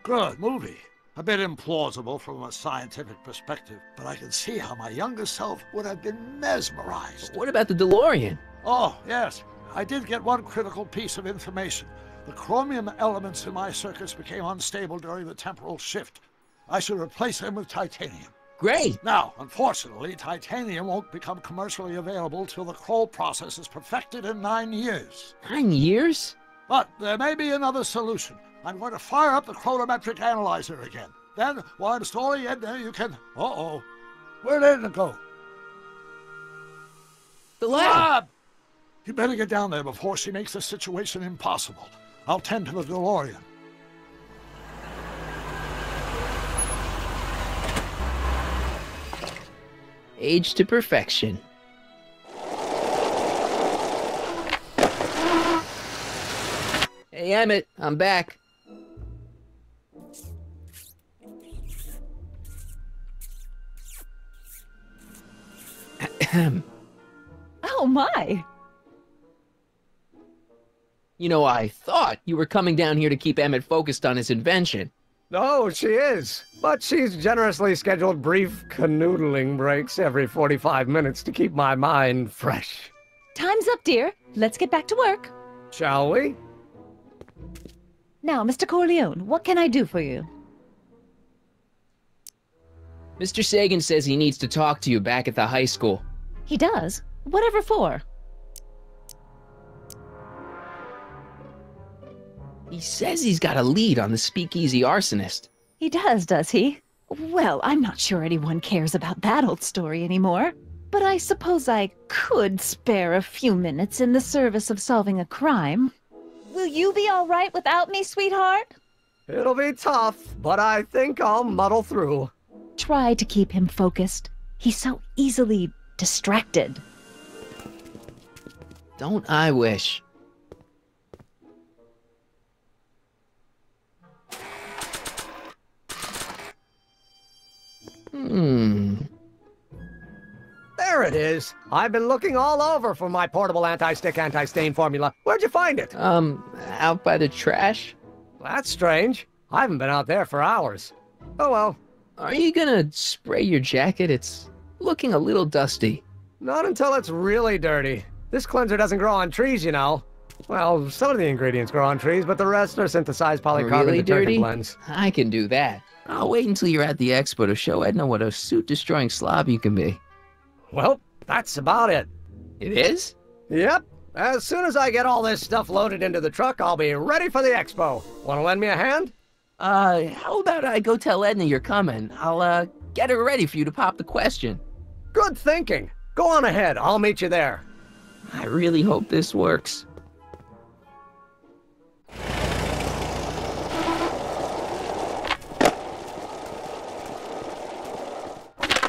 Good movie. A bit implausible from a scientific perspective, but I can see how my younger self would have been mesmerized. What about the DeLorean? Oh, yes. I did get one critical piece of information. The chromium elements in my circuits became unstable during the temporal shift. I should replace them with titanium. Great. Now, unfortunately, titanium won't become commercially available till the Kroll process is perfected in nine years. Nine years? But there may be another solution. I'm going to fire up the chronometric analyzer again. Then, while I'm in there, you can... Uh-oh. Where did it go? The lab! You better get down there before she makes the situation impossible. I'll tend to the DeLorean. Aged to perfection. Hey, Emmett, I'm back. Oh my! You know, I thought you were coming down here to keep Emmett focused on his invention. No, she is. But she's generously scheduled brief canoodling breaks every 45 minutes to keep my mind fresh. Time's up, dear. Let's get back to work. Shall we? Now, Mr. Corleone, what can I do for you? Mr. Sagan says he needs to talk to you back at the high school. He does? Whatever for? He says he's got a lead on the speakeasy arsonist. He does, does he? Well, I'm not sure anyone cares about that old story anymore. But I suppose I could spare a few minutes in the service of solving a crime. Will you be all right without me, sweetheart? It'll be tough, but I think I'll muddle through. Try to keep him focused. He's so easily distracted. Don't I wish? Hmm. There it is. I've been looking all over for my portable anti-stick, anti-stain formula. Where'd you find it? Um, out by the trash? That's strange. I haven't been out there for hours. Oh well. Are you gonna spray your jacket? It's looking a little dusty. Not until it's really dirty. This cleanser doesn't grow on trees, you know. Well, some of the ingredients grow on trees, but the rest are synthesized polycarbonate really detergent dirty? blends. I can do that. I'll wait until you're at the expo to show Edna what a suit-destroying slob you can be. Well, that's about it. It is? Yep. As soon as I get all this stuff loaded into the truck, I'll be ready for the expo. Want to lend me a hand? Uh, how about I go tell Edna you're coming? I'll, uh, get her ready for you to pop the question. Good thinking. Go on ahead. I'll meet you there. I really hope this works.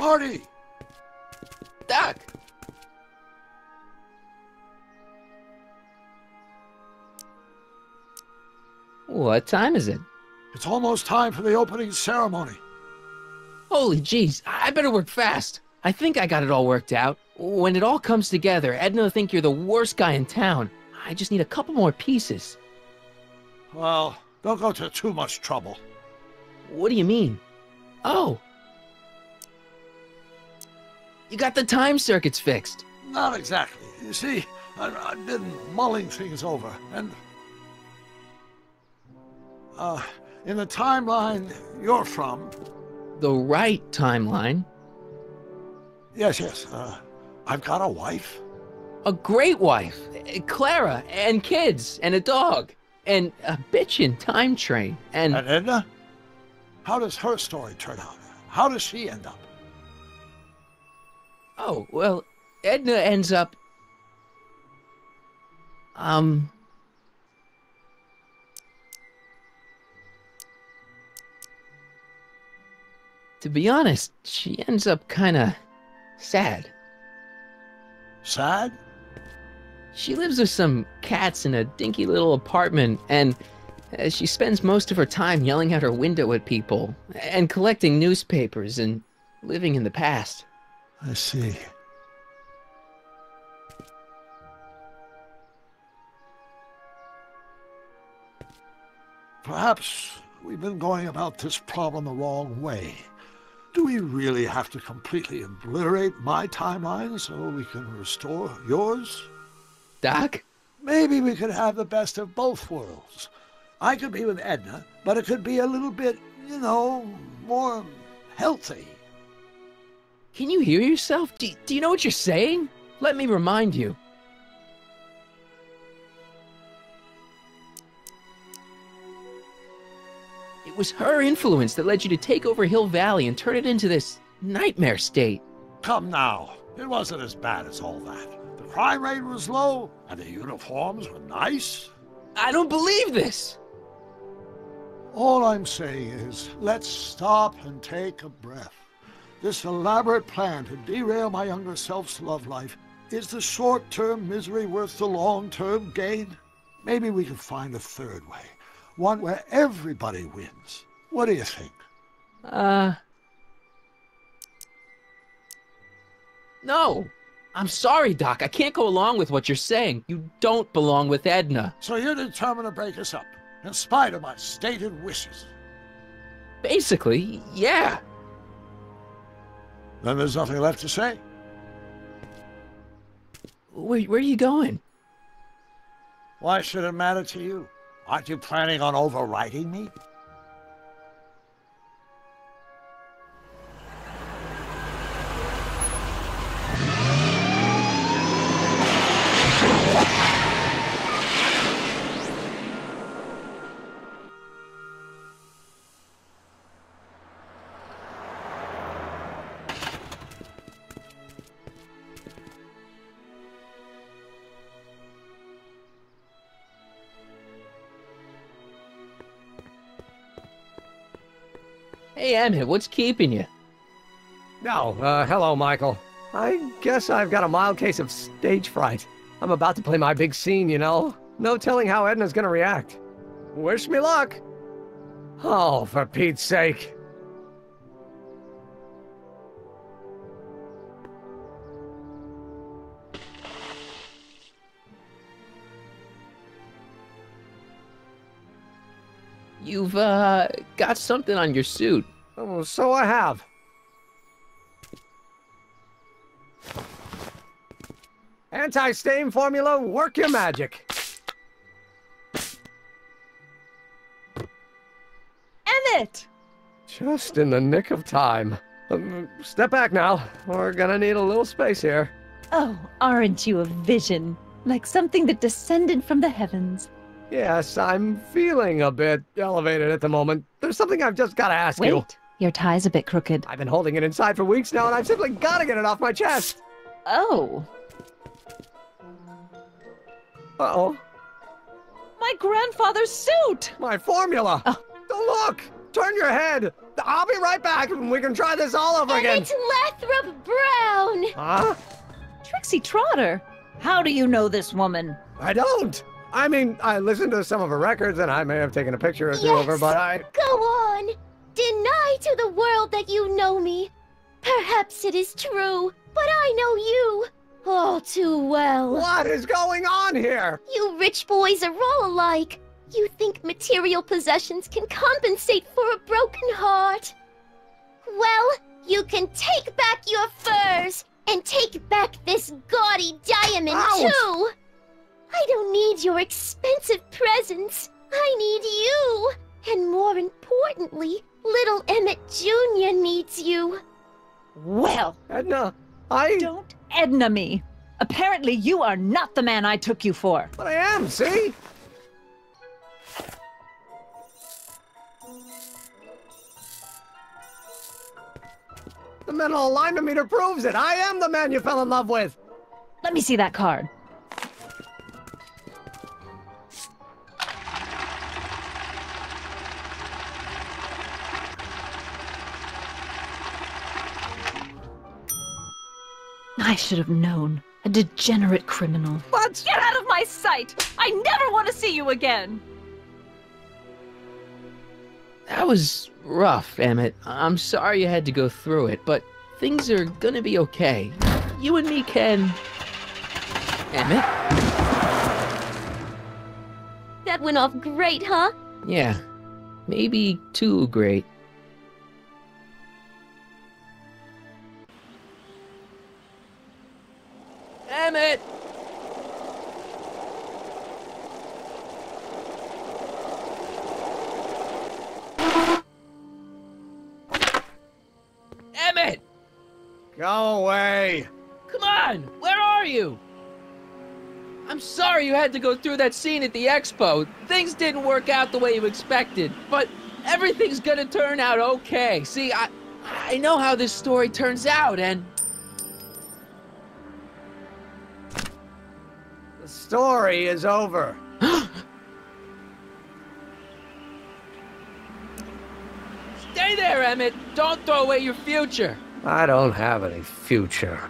Marty! Doc! What time is it? It's almost time for the opening ceremony. Holy jeez, I better work fast. I think I got it all worked out. When it all comes together, Edna will think you're the worst guy in town. I just need a couple more pieces. Well, don't go to too much trouble. What do you mean? Oh. You got the time circuits fixed. Not exactly. You see, I, I've been mulling things over, and. Uh, in the timeline you're from. The right timeline? Yes, yes. Uh, I've got a wife. A great wife, Clara, and kids, and a dog, and a bitchin' time train, and. And Edna? How does her story turn out? How does she end up? Oh, well, Edna ends up. Um. To be honest, she ends up kinda sad. Sad? She lives with some cats in a dinky little apartment, and uh, she spends most of her time yelling out her window at people, and collecting newspapers, and living in the past. I see. Perhaps we've been going about this problem the wrong way. Do we really have to completely obliterate my timeline so we can restore yours? Doc? Maybe we could have the best of both worlds. I could be with Edna, but it could be a little bit, you know, more healthy. Can you hear yourself? Do, do you know what you're saying? Let me remind you. It was her influence that led you to take over Hill Valley and turn it into this nightmare state. Come now, it wasn't as bad as all that. The crime rate was low, and the uniforms were nice. I don't believe this! All I'm saying is, let's stop and take a breath. This elaborate plan to derail my younger self's love life is the short term misery worth the long term gain? Maybe we can find a third way, one where everybody wins. What do you think? Uh. No. I'm sorry, Doc. I can't go along with what you're saying. You don't belong with Edna. So you're determined to break us up, in spite of my stated wishes? Basically, yeah. Then there's nothing left to say. Where, where are you going? Why should it matter to you? Aren't you planning on overriding me? Emmett, what's keeping you? No, uh, hello, Michael. I guess I've got a mild case of stage fright. I'm about to play my big scene, you know? No telling how Edna's gonna react. Wish me luck! Oh, for Pete's sake. You've, uh, got something on your suit. Oh, so I have. Anti-stain formula, work your magic. Emmett! Just in the nick of time. Um, step back now. We're gonna need a little space here. Oh, aren't you a vision? Like something that descended from the heavens. Yes, I'm feeling a bit elevated at the moment. There's something I've just gotta ask Wait, you. Your tie's a bit crooked. I've been holding it inside for weeks now, and I've simply gotta get it off my chest. Oh, Uh-oh. my grandfather's suit! My formula! Oh. Look! Turn your head! I'll be right back, and we can try this all over And again. it's Lathrop Brown! Huh? Trixie Trotter! How do you know this woman? I don't! I mean, I listened to some of her records, and I may have taken a picture or two of her, Yes. but I... Go on! Deny to the world that you know me. Perhaps it is true, but I know you all too well. What is going on here? You rich boys are all alike. You think material possessions can compensate for a broken heart. Well, you can take back your furs and take back this gaudy diamond Ouch! too. I don't need your expensive presents. I need you. And more importantly, little Emmett Jr. needs you. Well, Edna, I... don't Edna me. Apparently, you are not the man I took you for. But I am, see? The mental alignment meter proves it. I am the man you fell in love with. Let me see that card. I should have known. A degenerate criminal. What? Get out of my sight! I never want to see you again! That was rough, Emmett. I'm sorry you had to go through it, but things are gonna be okay. You and me can. Emmett? That went off great, huh? Yeah. Maybe too great. Emmett! Emmett! Go away. Come on! Where are you? I'm sorry you had to go through that scene at the expo. Things didn't work out the way you expected, but everything's gonna turn out okay. See, I I know how this story turns out, and story is over. stay there, Emmett. Don't throw away your future. I don't have any future.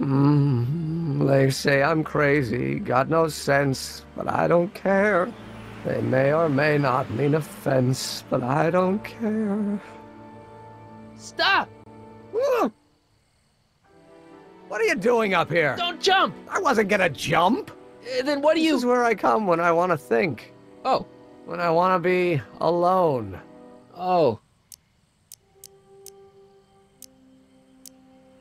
Mm, they say I'm crazy, got no sense, but I don't care. They may or may not mean offense, but I don't care. Stop! What are you doing up here? Don't jump! I wasn't gonna jump. Uh, then what do This you. is where I come when I want to think. Oh. When I want to be alone. Oh.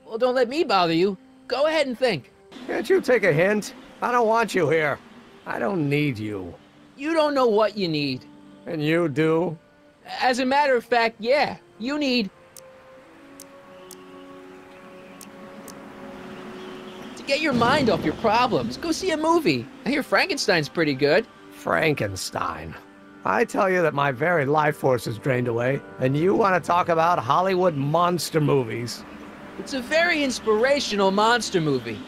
Well, don't let me bother you. Go ahead and think. Can't you take a hint? I don't want you here. I don't need you. You don't know what you need. And you do? As a matter of fact, yeah. You need. Get your mind off your problems, go see a movie. I hear Frankenstein's pretty good. Frankenstein. I tell you that my very life force is drained away, and you want to talk about Hollywood monster movies. It's a very inspirational monster movie.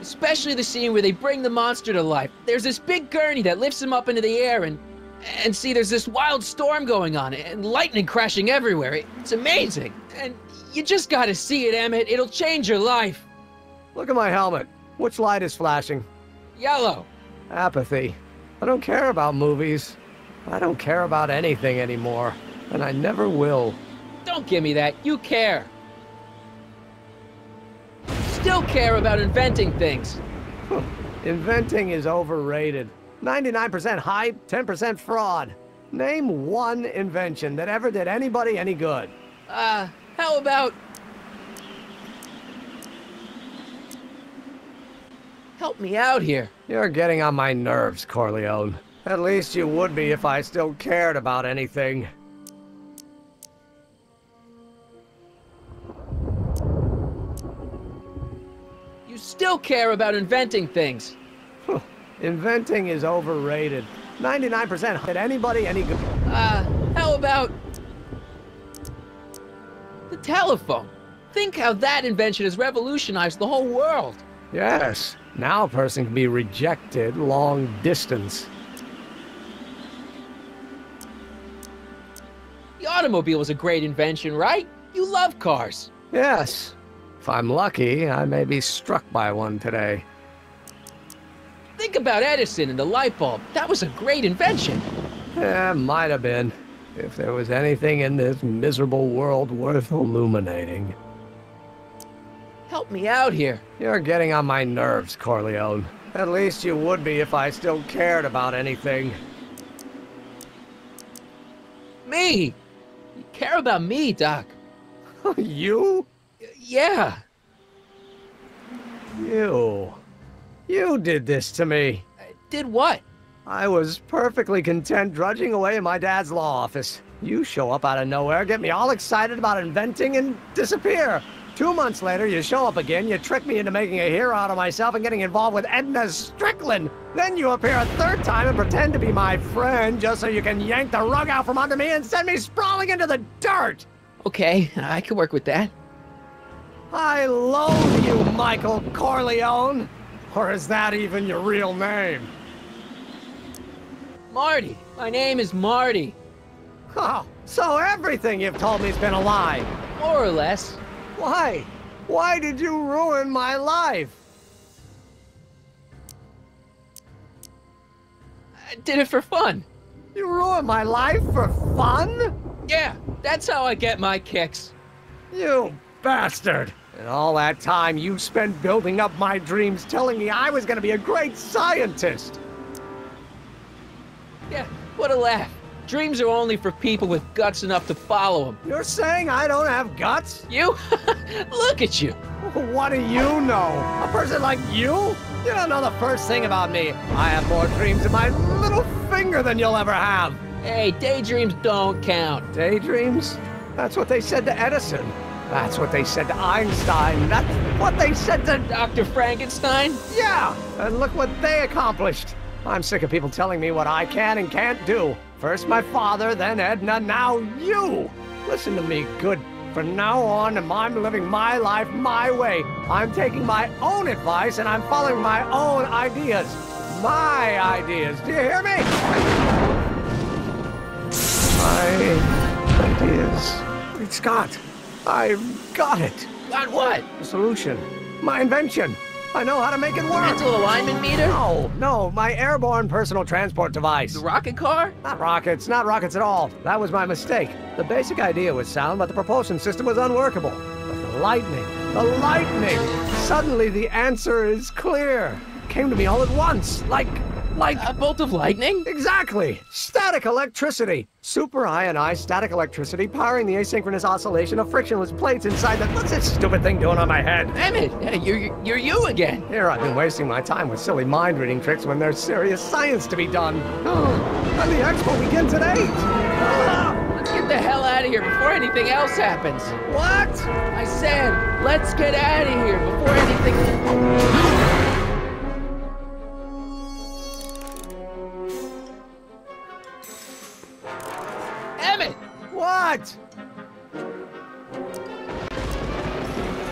Especially the scene where they bring the monster to life. There's this big gurney that lifts him up into the air and and see there's this wild storm going on and lightning crashing everywhere. It's amazing. And you just gotta see it, Emmett. It'll change your life. Look at my helmet. Which light is flashing? Yellow. Apathy. I don't care about movies. I don't care about anything anymore, and I never will. Don't give me that. You care. Still care about inventing things. Inventing is overrated. 99% hype, 10% fraud. Name one invention that ever did anybody any good. Uh, how about. Help me out here. You're getting on my nerves, Corleone. At least you would be if I still cared about anything. You still care about inventing things. Inventing is overrated. 99% did anybody any good. Uh, how about. The telephone? Think how that invention has revolutionized the whole world. Yes. Now a person can be rejected long distance. The automobile was a great invention, right? You love cars. Yes. If I'm lucky, I may be struck by one today. Think about Edison and the light bulb. That was a great invention. Yeah, might have been. If there was anything in this miserable world worth illuminating. Help me out here. You're getting on my nerves, Corleone. At least you would be if I still cared about anything. Me! You care about me, Doc. you? Yeah. You. You did this to me. I Did what? I was perfectly content drudging away in my dad's law office. You show up out of nowhere, get me all excited about inventing, and disappear. Two months later, you show up again, you trick me into making a hero out of myself and getting involved with Edna Strickland. Then you appear a third time and pretend to be my friend just so you can yank the rug out from under me and send me sprawling into the dirt. Okay, I can work with that. I loathe you, Michael Corleone. Or is that even your real name? Marty. My name is Marty. Oh, so everything you've told me's been a lie. More or less. Why? Why did you ruin my life? I did it for fun. You ruined my life for fun? Yeah, that's how I get my kicks. You bastard! And all that time you spent building up my dreams, telling me I was gonna be a great scientist! Yeah, what a laugh. Dreams are only for people with guts enough to follow them. You're saying I don't have guts? You? Look at you. What do you know? A person like you? You don't know the first thing about me. I have more dreams in my little finger than you'll ever have. Hey, daydreams don't count. Daydreams? That's what they said to Edison. That's what they said to Einstein. That's what they said to Dr. Frankenstein? Yeah, and look what they accomplished. I'm sick of people telling me what I can and can't do. First my father, then Edna, now you. Listen to me, good. From now on, I'm living my life my way. I'm taking my own advice and I'm following my own ideas. My ideas. Do you hear me? My ideas. Great Scott! I've got it! Got what? The solution. My invention! I know how to make it work! Mental alignment meter? No, no, my airborne personal transport device. The rocket car? Not rockets, not rockets at all. That was my mistake. The basic idea was sound, but the propulsion system was unworkable. But the lightning, the lightning! Suddenly the answer is clear. It came to me all at once, like like a bolt of lightning? Exactly. Static electricity. Super ionized static electricity powering the asynchronous oscillation of frictionless plates inside the. What's this stupid thing doing on my head? Damn it! You're you're you again. Here I've been wasting my time with silly mind reading tricks when there's serious science to be done. and the expo begins at eight. Let's get the hell out of here before anything else happens. What? I said, let's get out of here before anything. What?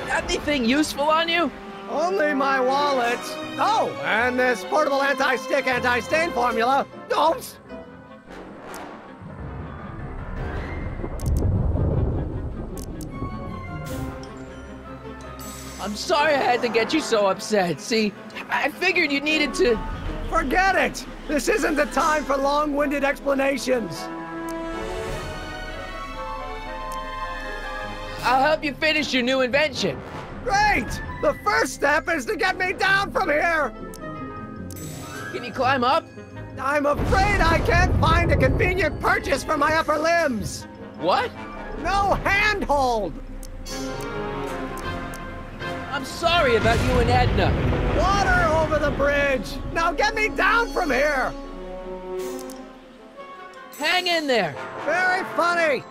Got anything useful on you? Only my wallet. Oh, and this portable anti-stick, anti-stain formula. Oops. I'm sorry I had to get you so upset. See, I figured you needed to... Forget it! This isn't the time for long-winded explanations. I'll help you finish your new invention. Great! The first step is to get me down from here! Can you climb up? I'm afraid I can't find a convenient purchase for my upper limbs. What? No handhold! I'm sorry about you and Edna. Water over the bridge! Now get me down from here! Hang in there. Very funny!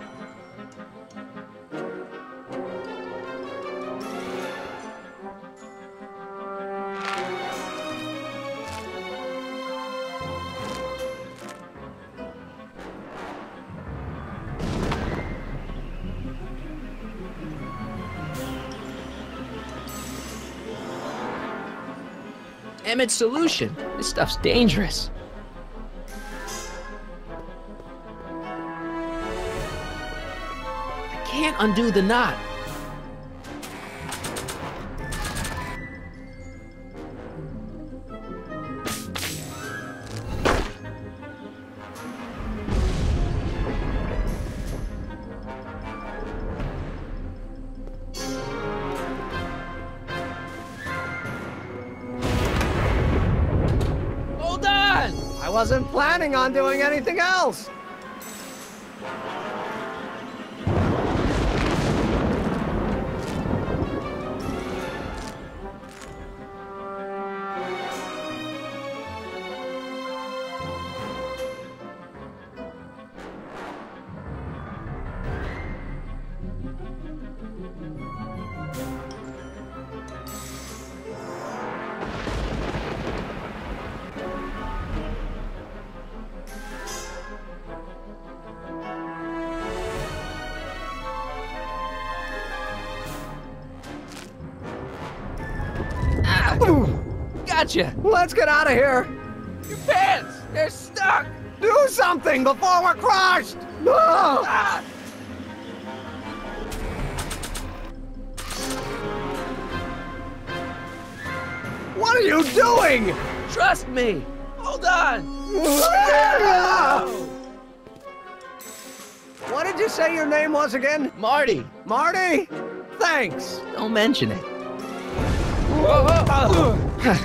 Emmett's solution. This stuff's dangerous. I can't undo the knot. Planning on doing anything else. Gotcha! Let's get out of here! Your pants! They're stuck! Do something before we're crushed! Ah! What are you doing? Trust me! Hold on! What did you say your name was again? Marty! Marty? Thanks. Don't mention it.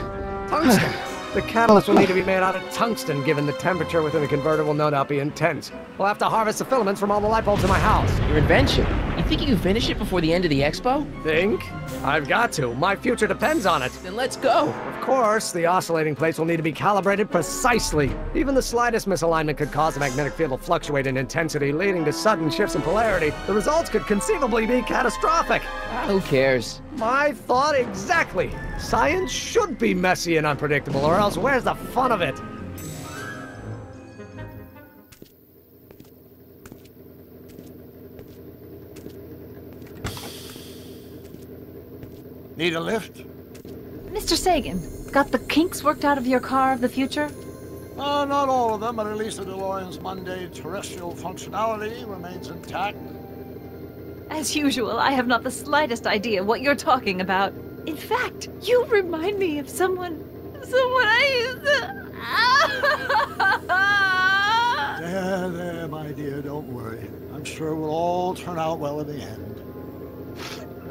Tungsten. The catalyst will need to be made out of tungsten, given the temperature within the converter will no doubt be intense. We'll have to harvest the filaments from all the light bulbs in my house. Your invention. You think you can finish it before the end of the expo? Think? I've got to. My future depends on it. Then let's go. Of course, the oscillating plates will need to be calibrated precisely. Even the slightest misalignment could cause the magnetic field to fluctuate in intensity, leading to sudden shifts in polarity. The results could conceivably be catastrophic. Who cares? My thought exactly. Science should be messy and unpredictable, or else where's the fun of it? Need a lift? Mr. Sagan, got the kinks worked out of your car of the future? Uh, not all of them, but at least the DeLorean's mundane terrestrial functionality remains intact. As usual, I have not the slightest idea what you're talking about. In fact, you remind me of someone. someone I used to. There, there, my dear, don't worry. I'm sure we'll all turn out well in the end.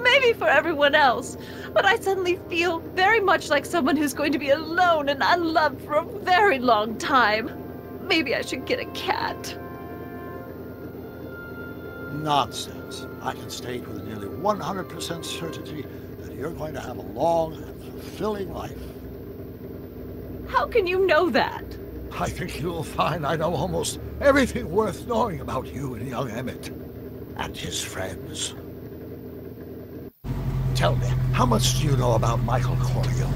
Maybe for everyone else, but I suddenly feel very much like someone who's going to be alone and unloved for a very long time. Maybe I should get a cat. Nonsense. I can state with nearly 100% certainty that you're going to have a long and fulfilling life. How can you know that? I think you'll find I know almost everything worth knowing about you and young Emmett. And his friends. Tell me, how much do you know about Michael Corleone?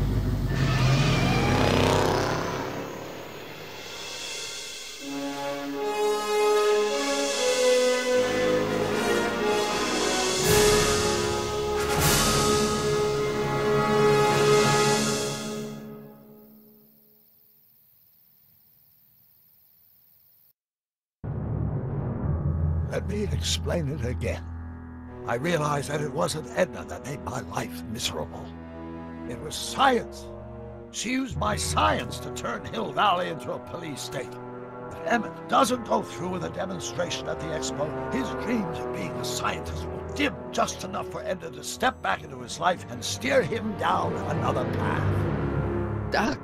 Let me explain it again. I realized that it wasn't Edna that made my life miserable. It was science. She used my science to turn Hill Valley into a police state. If Emmett doesn't go through with a demonstration at the expo, his dreams of being a scientist will dim just enough for Edna to step back into his life and steer him down another path. Doc,